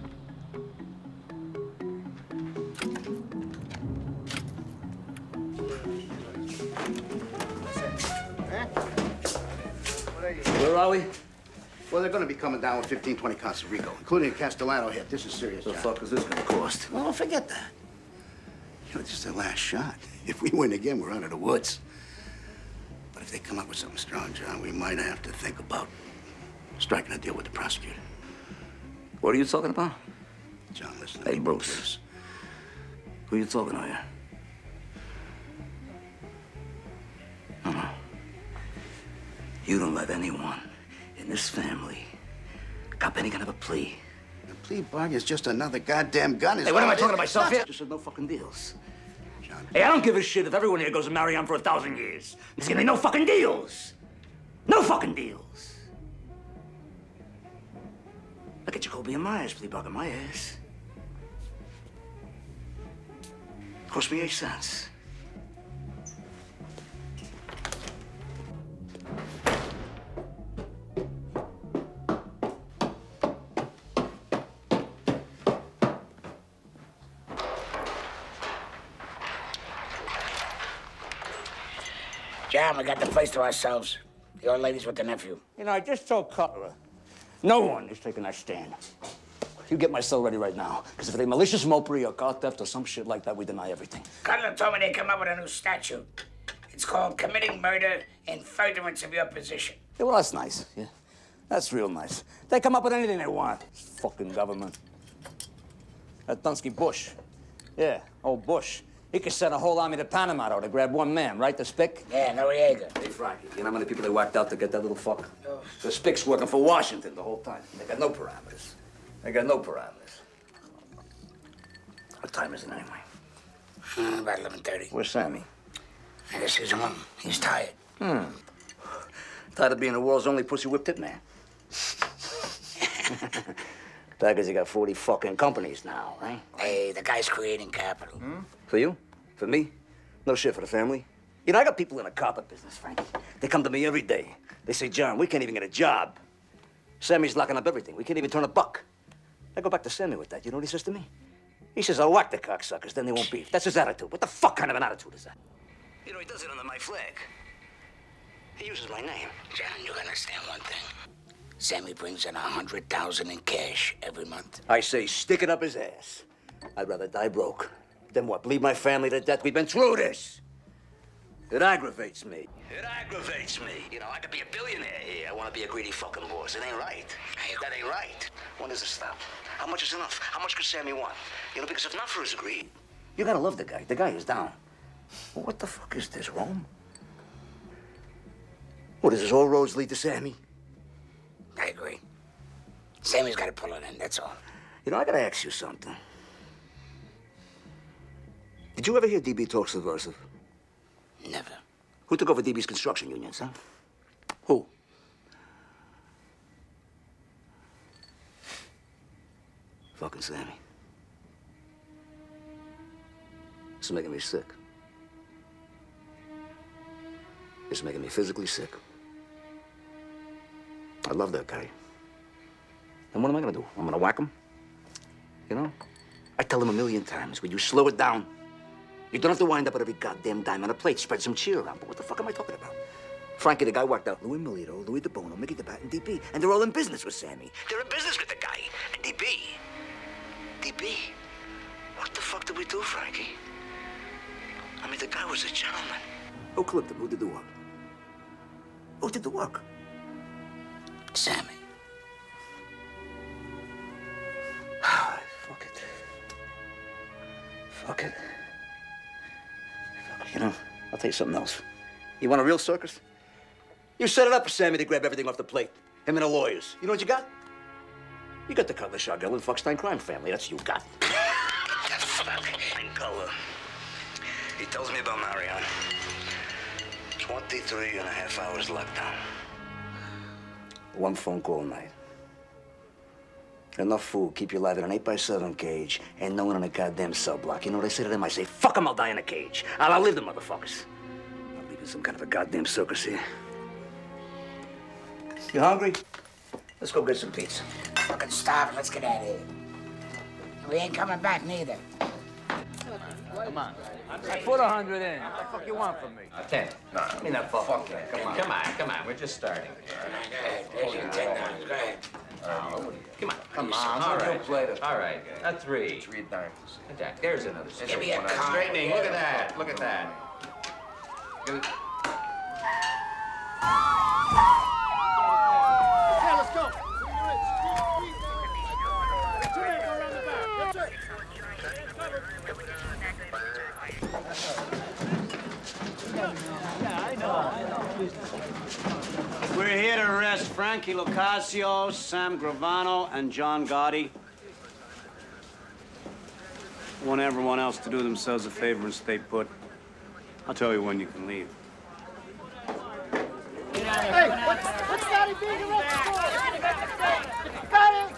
Where are we? Well, they're gonna be coming down with 15, 20 counts of RICO, including a Castellano hit. This is serious, What The John. fuck is this gonna cost? Well, forget that. You know, this is their last shot. If we win again, we're out of the woods. But if they come up with something strong, John, we might have to think about striking a deal with the prosecutor. What are you talking about? John, listen. Hey, Bruce. Who are you talking to here? No, no. You don't let anyone in this family cop any kind of a plea. The plea bargain is just another goddamn gun. is Hey, what am I talking to myself here? Just said no fucking deals. John. Hey, I don't give a shit if everyone here goes to Marion for a thousand years. There's gonna be no fucking deals. No fucking deals. Look at Jacoby and Meyers plea bargain my ass. Cost me eight cents. John, we got the place to ourselves. The old lady's with the nephew. You know, I just told Cutler, no one is taking that stand. You get my cell ready right now, because if they malicious mopery or car theft or some shit like that, we deny everything. Cutler told me they come up with a new statute. It's called committing murder in furtherance of your position. Yeah, well, that's nice. Yeah, that's real nice. They come up with anything they want. Fucking government. That Dunsky Bush. Yeah, old Bush. He could send a whole army to Panama, though, to grab one man, right? The Spick? Yeah, Noriega. Hey, Frankie, you know how many people they whacked out to get that little fuck? The Spick's working for Washington the whole time. They got no parameters. They got no parameters. What time is it anyway? Hmm, about 11.30. Where's Sammy? I guess he's home. He's tired. Hmm. Tired of being the world's only pussy whipped hit man. Because he got 40 fucking companies now, right? Hey, the guy's creating capital. Hmm? For you? For me? No shit for the family. You know, I got people in the carpet business, Frankie. They come to me every day. They say, John, we can't even get a job. Sammy's locking up everything. We can't even turn a buck. I go back to Sammy with that. You know what he says to me? He says, I'll whack the cocksuckers, then they won't beef. That's his attitude. What the fuck kind of an attitude is that? You know, he does it under my flag. He uses my name. John, you understand one thing. Sammy brings in a hundred thousand in cash every month. I say, stick it up his ass. I'd rather die broke than what? Bleed my family to death? We've been through this. It aggravates me. It aggravates me. You know, I could be a billionaire here. I want to be a greedy fucking boss. It ain't right. That ain't right. When does it stop? How much is enough? How much could Sammy want? You know, because if not for his greed, you gotta love the guy. The guy is down. Well, what the fuck is this, Rome? What is this? All roads lead to Sammy? I agree. Sammy's got to pull it in, that's all. You know, I gotta ask you something. Did you ever hear DB talk subversive? Never. Who took over DB's construction unions, huh? Who? Fucking Sammy. It's making me sick. It's making me physically sick. I love that guy. And what am I gonna do? I'm gonna whack him? You know? I tell him a million times, would you slow it down? You don't have to wind up with every goddamn dime on a plate. Spread some cheer around. But what the fuck am I talking about? Frankie, the guy whacked out Louis Milito, Louis DeBono, Mickey the Bat, and DB. And they're all in business with Sammy. They're in business with the guy. And DB. DB. What the fuck did we do, Frankie? I mean, the guy was a gentleman. Who clipped him? Who did the work? Who did the work? Sammy. Fuck it. Fuck it. Fuck. You know, I'll tell you something else. You want a real circus? You set it up for Sammy to grab everything off the plate. Him and the lawyers. You know what you got? You got the Cutler Shargel and Fuckstein crime family. That's what you got. And color. He tells me about Marion. 23 and a half hours lockdown. One phone call a night. Enough food, keep you alive in an 8x7 cage, and no one in a goddamn cell block. You know what I say to them? I say, fuck them, I'll die in a cage. I'll outlive the motherfuckers. I'm leaving some kind of a goddamn circus here. You hungry? Let's go get some pizza. Fucking starving. Let's get out of here. We ain't coming back neither. Come on. I put a hundred in. What the fuck you want from me? Ten. No, I mean that fuck. Fuck that. Come on. Come on, come on. We're just starting. There's your ten dollars. Go ahead. Come on. Come on, so right. don't play this. All right. A three. Three dimes. Jack, there's another. There's Give me a one. card. Straightening. Look at that. Look at that. Give it- Okay, let's go. We're here to arrest Frankie Locascio, Sam Gravano, and John Gotti. I want everyone else to do themselves a favor and stay put. I'll tell you when you can leave. Hey, what's, what's Scotty being arrested for? Scotty!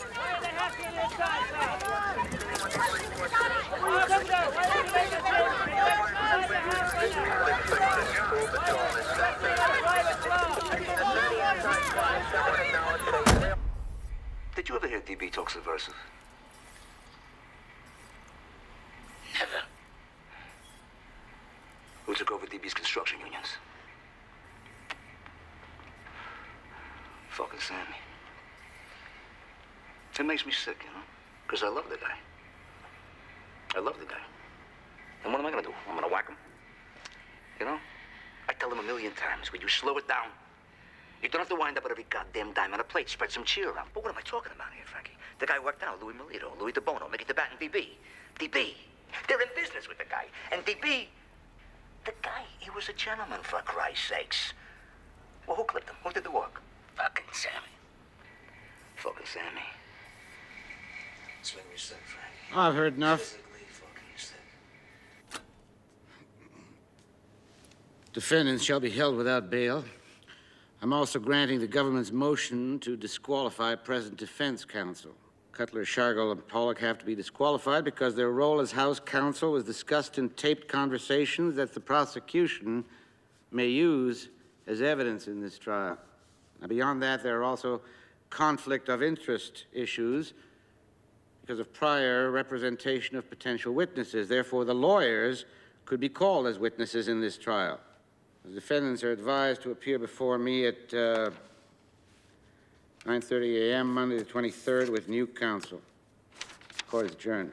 Did you ever hear DB talk subversive? Never. Who took over DB's construction unions? Fucking Sammy. It makes me sick, you know? Because I love the guy. I love the guy. And what am I gonna do? I'm gonna whack him. You know? I tell him a million times, would you slow it down? You don't have to wind up with every goddamn dime on a plate. Spread some cheer around. But what am I talking about here, Frankie? The guy worked out Louis Milito, Louis DeBono, Mickey the Bat, and DB. DB. They're in business with the guy. And DB, the guy, he was a gentleman, for Christ's sakes. Well, who clipped him? Who did the work? Fucking Sammy. Fucking Sammy. That's what you said, Frank. I've heard enough. Defendants shall be held without bail. I'm also granting the government's motion to disqualify present defense counsel. Cutler, Shargel, and Pollock have to be disqualified because their role as House counsel was discussed in taped conversations that the prosecution may use as evidence in this trial. Now, beyond that, there are also conflict of interest issues because of prior representation of potential witnesses. Therefore, the lawyers could be called as witnesses in this trial. The defendants are advised to appear before me at uh, 9.30 a.m. Monday the 23rd with new counsel. Court is adjourned.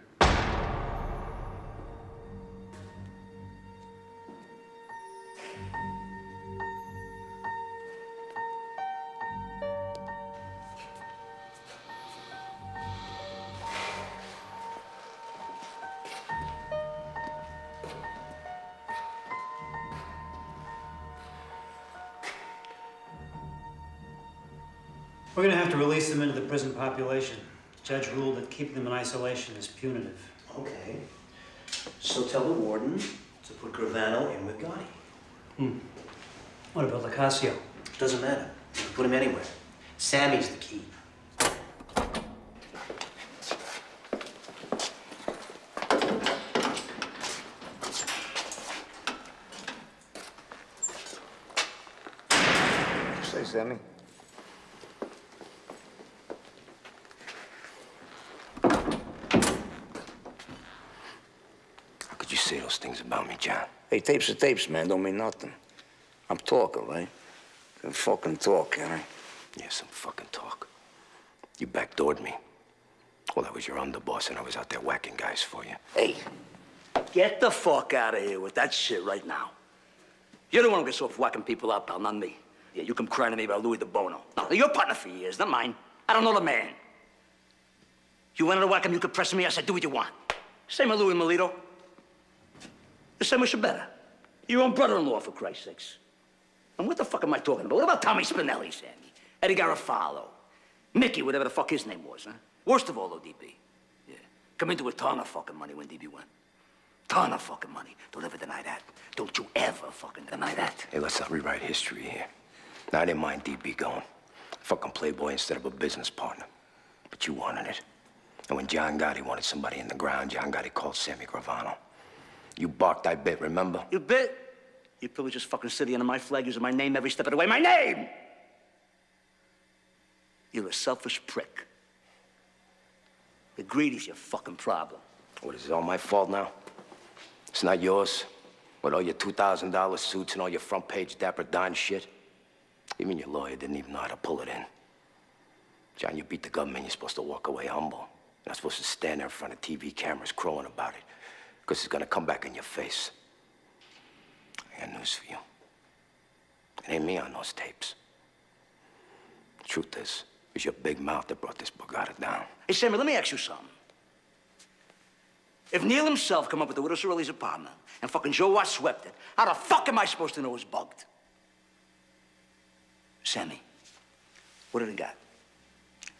Population. Judge ruled that keeping them in isolation is punitive. Okay. So tell the warden to put Gravano in with Gotti. Hmm. What about Locascio? Doesn't matter. You can put him anywhere. Sammy's the key. Say, Sammy. How could you say those things about me, John? Hey, tapes are tapes, man. Don't mean nothing. I'm talking, right? Can fucking talk, can I? Yeah, some fucking talk. You backdoored me. Well, I was your underboss, and I was out there whacking guys for you. Hey, get the fuck out of here with that shit right now. You're the one who gets off whacking people up, pal, not me. Yeah, you come crying to me about Louis DeBono. No, your partner for years, not mine. I don't know the man. You wanted to whack him, you could press me. I said, do what you want. Same with Louis Milito. The same with Scibetta. Your own brother-in-law, for Christ's sakes. And what the fuck am I talking about? What about Tommy Spinelli, Sammy? Eddie Garofalo? Mickey, whatever the fuck his name was, huh? Worst of all, though, DB. Yeah. Come into a ton of fucking money when DB went. Ton of fucking money. Don't ever deny that. Don't you ever fucking deny that. Hey, let's not rewrite history here. Now, I didn't mind DB going. Fucking playboy instead of a business partner. But you wanted it. And when John Gotti wanted somebody in the ground, John Gotti called Sammy Gravano. You barked, I bit, remember? You bit? You probably just fucking sitting under my flag using my name every step of the way. My name! You're a selfish prick. The greedy's your fucking problem. What, is it all my fault now? It's not yours? With all your $2,000 suits and all your front page Dapper Don shit? Even your lawyer didn't even know how to pull it in. John, you beat the government, you're supposed to walk away humble. You're not supposed to stand there in front of TV cameras crowing about it. Because it's gonna come back in your face. I got news for you. It ain't me on those tapes. The truth is, it was your big mouth that brought this borgata down. Hey, Sammy, let me ask you something. If Neil himself come up with the Widow Cirilli's apartment and fucking Joe Watt swept it, how the fuck am I supposed to know it's bugged? Sammy, what do they got?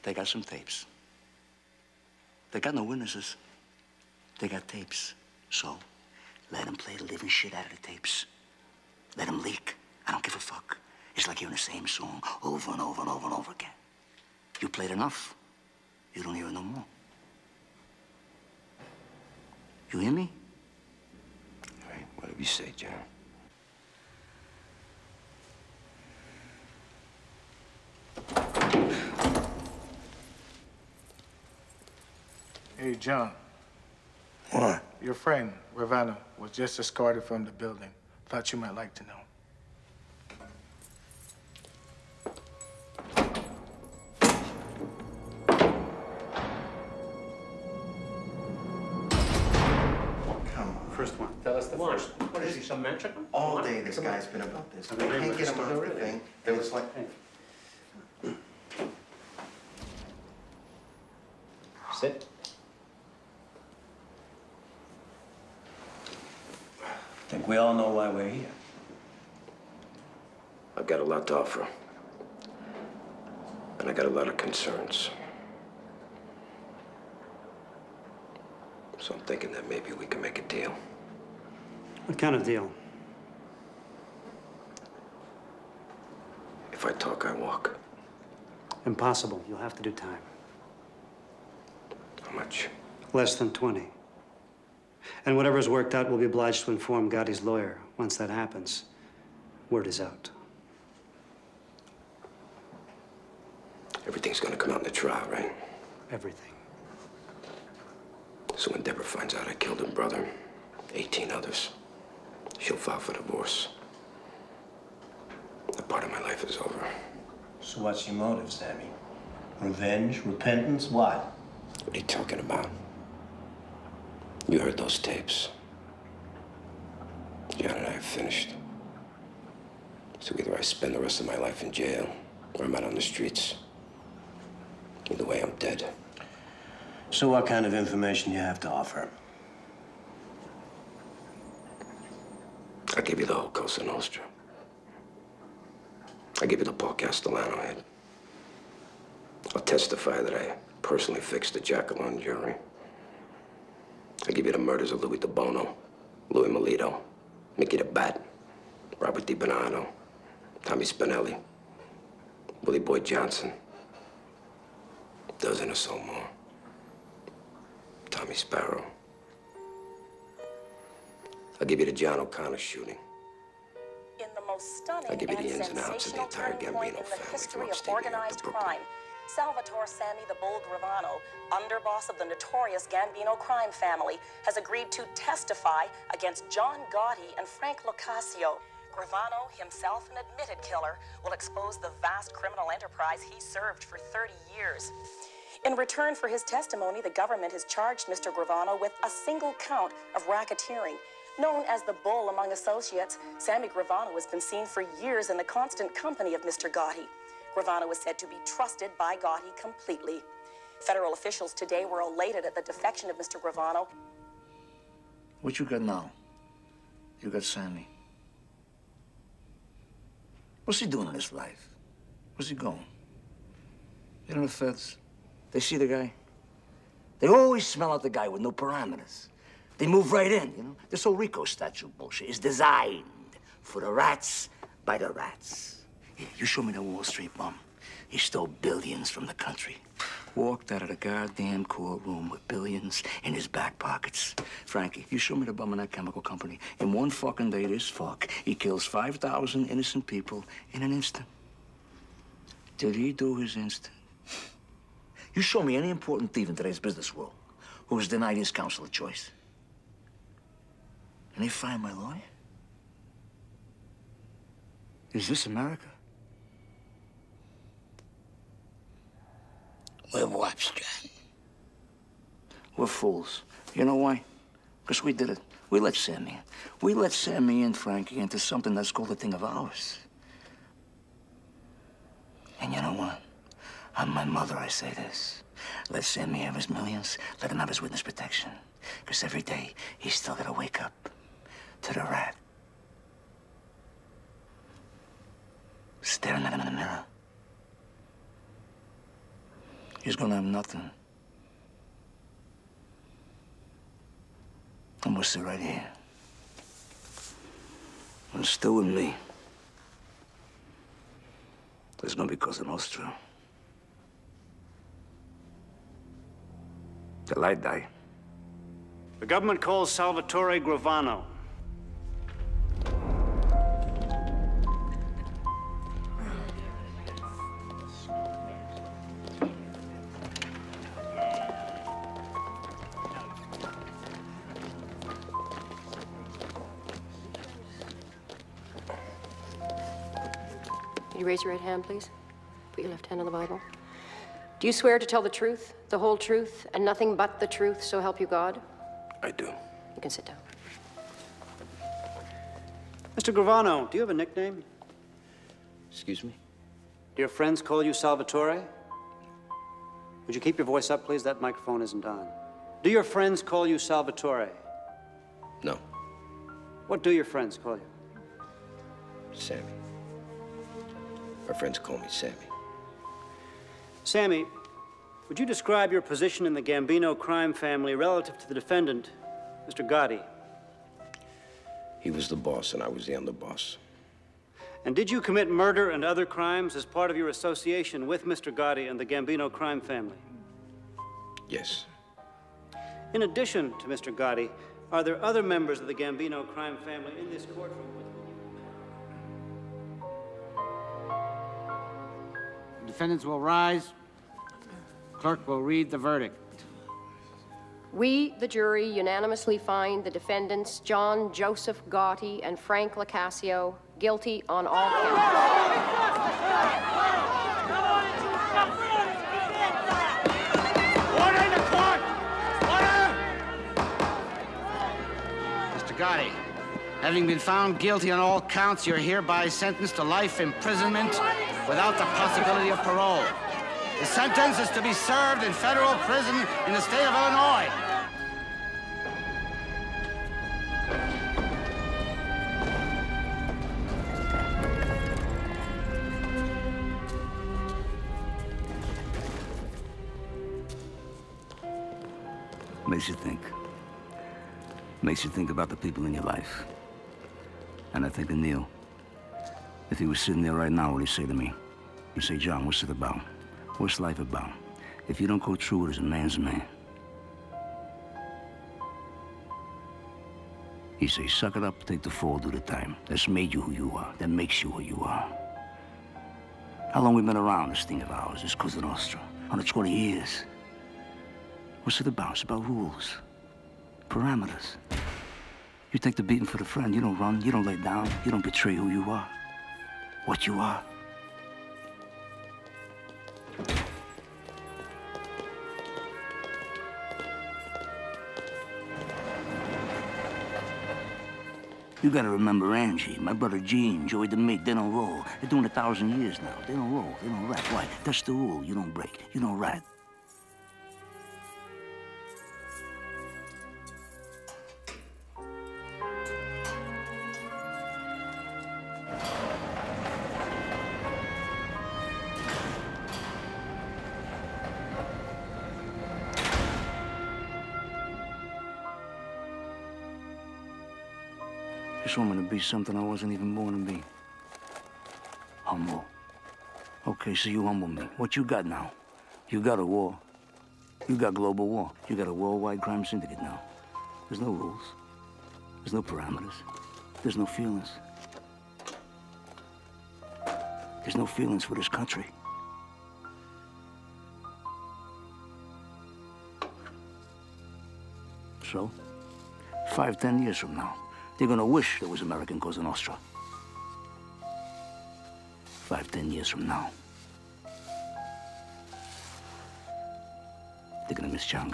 They got some tapes. They got no witnesses. They got tapes. So, let them play the living shit out of the tapes. Let them leak. I don't give a fuck. It's like hearing the same song over and over and over and over again. You played enough. You don't hear it no more. You hear me? All right, whatever you say, John. Hey, John. What? Your friend, Gravano, was just escorted from the building. Thought you might like to know. Come on. First one. Tell us the first. What is he, some Mexican? All day this guy's been about this. We can't get him off the thing. It was like... Sit. Think we all know why we're here. I've got a lot to offer. And I got a lot of concerns. So I'm thinking that maybe we can make a deal. What kind of deal? If I talk, I walk. Impossible. You'll have to do time. How much? Less than 20. And whatever's worked out, we'll be obliged to inform Gotti's lawyer. Once that happens, word is out. Everything's gonna come out in the trial, right? Everything. So when Deborah finds out I killed her brother, 18 others, she'll file for divorce. That part of my life is over. So what's your motive, Sammy? Revenge? Repentance? What? What are you talking about? You heard those tapes. John and I have finished. So either I spend the rest of my life in jail, or I'm out on the streets. Either way, I'm dead. So what kind of information do you have to offer? I'll give you the whole Cosa Nostra. I'll give you the Paul Castellano head. I'll testify that I personally fixed the Giacalone jury. I'll give you the murders of Louis DeBono, Louis Milito, Mickey the Bat, Robert DiBernardo, Tommy Spinelli, Willie Boy Johnson, dozen or so more. Tommy Spero. I'll give you the John O'Connor shooting. In the most stunning I'll give you the ins and outs of the entire Gambino family history from of upstate New York to organized Brooklyn. crime, Salvatore Sammy the Bull Gravano, underboss of the notorious Gambino crime family, has agreed to testify against John Gotti and Frank Locascio. Gravano, himself an admitted killer, will expose the vast criminal enterprise he served for 30 years. In return for his testimony, the government has charged Mr. Gravano with a single count of racketeering. Known as the Bull among associates, Sammy Gravano has been seen for years in the constant company of Mr. Gotti. Gravano was said to be trusted by Gotti completely. Federal officials today were elated at the defection of Mr. Gravano. What you got now? You got Sammy. What's he doing in his life? Where's he going? You know the feds? They see the guy. They always smell out the guy with no parameters. They move right in, you know? This whole RICO statute bullshit is designed for the rats by the rats. You show me the Wall Street bum. He stole billions from the country. Walked out of the goddamn courtroom with billions in his back pockets. Frankie, you show me the bum in that chemical company. In one fucking day, this fuck, he kills 5,000 innocent people in an instant. Did he do his instant? You show me any important thief in today's business world who was denied his counsel of choice. And they find my lawyer? Is this America? We're whaps, John. We're fools. You know why? Because we did it. We let Sammy in. We let Sammy and Frankie into something that's called a thing of ours. And you know what? On my mother, I say this. Let Sammy have his millions. Let him have his witness protection. Because every day, he's still got to wake up to the rat. Staring at him in the mirror. He's gonna have nothing. And we'll sit right here. And still with me. There's gonna be Cosa Nostra. Till I die. The government calls Salvatore Gravano. Raise your right hand, please? Put your left hand on the Bible. Do you swear to tell the truth, the whole truth, and nothing but the truth, so help you God? I do. You can sit down. Mr. Gravano, do you have a nickname? Excuse me? Do your friends call you Salvatore? Would you keep your voice up, please? That microphone isn't on. Do your friends call you Salvatore? No. What do your friends call you? Sammy. My friends call me Sammy. Sammy, would you describe your position in the Gambino crime family relative to the defendant, Mr. Gotti? He was the boss and I was the underboss. And did you commit murder and other crimes as part of your association with Mr. Gotti and the Gambino crime family? Yes. In addition to Mr. Gotti, are there other members of the Gambino crime family in this courtroom Defendants will rise. Clerk will read the verdict. We, the jury, unanimously find the defendants John Joseph Gotti and Frank Locascio guilty on all counts. Order in the court! Order! Mr. Gotti, having been found guilty on all counts, you're hereby sentenced to life imprisonment without the possibility of parole. The sentence is to be served in federal prison in the state of Illinois. Makes you think. Makes you think about the people in your life. And I think of Neil. If he was sitting there right now, what would he say to me? He'd say, John, what's it about? What's life about? If you don't go through it as a man's man. He'd say, suck it up, take the fall, do the time. That's made you who you are. That makes you who you are. How long we been around, this thing of ours, this Cosa Nostra? 120 years. What's it about? It's about rules, parameters. You take the beating for the friend. You don't run. You don't lay down. You don't betray who you are, what you are. You gotta remember Angie, my brother Gene, Joey the DeMake, they don't roll. They're doing a thousand years now. They don't roll, they don't rat. Why? That's the rule. You don't break. You don't rat. This woman to be something I wasn't even born to be. Humble. Okay, so you humble me. What you got now? You got a war. You got global war. You got a worldwide crime syndicate now. There's no rules. There's no parameters. There's no feelings. There's no feelings for this country. So, five, ten years from now, they're gonna wish there was American Cosa Nostra. Five, ten years from now. They're gonna miss John.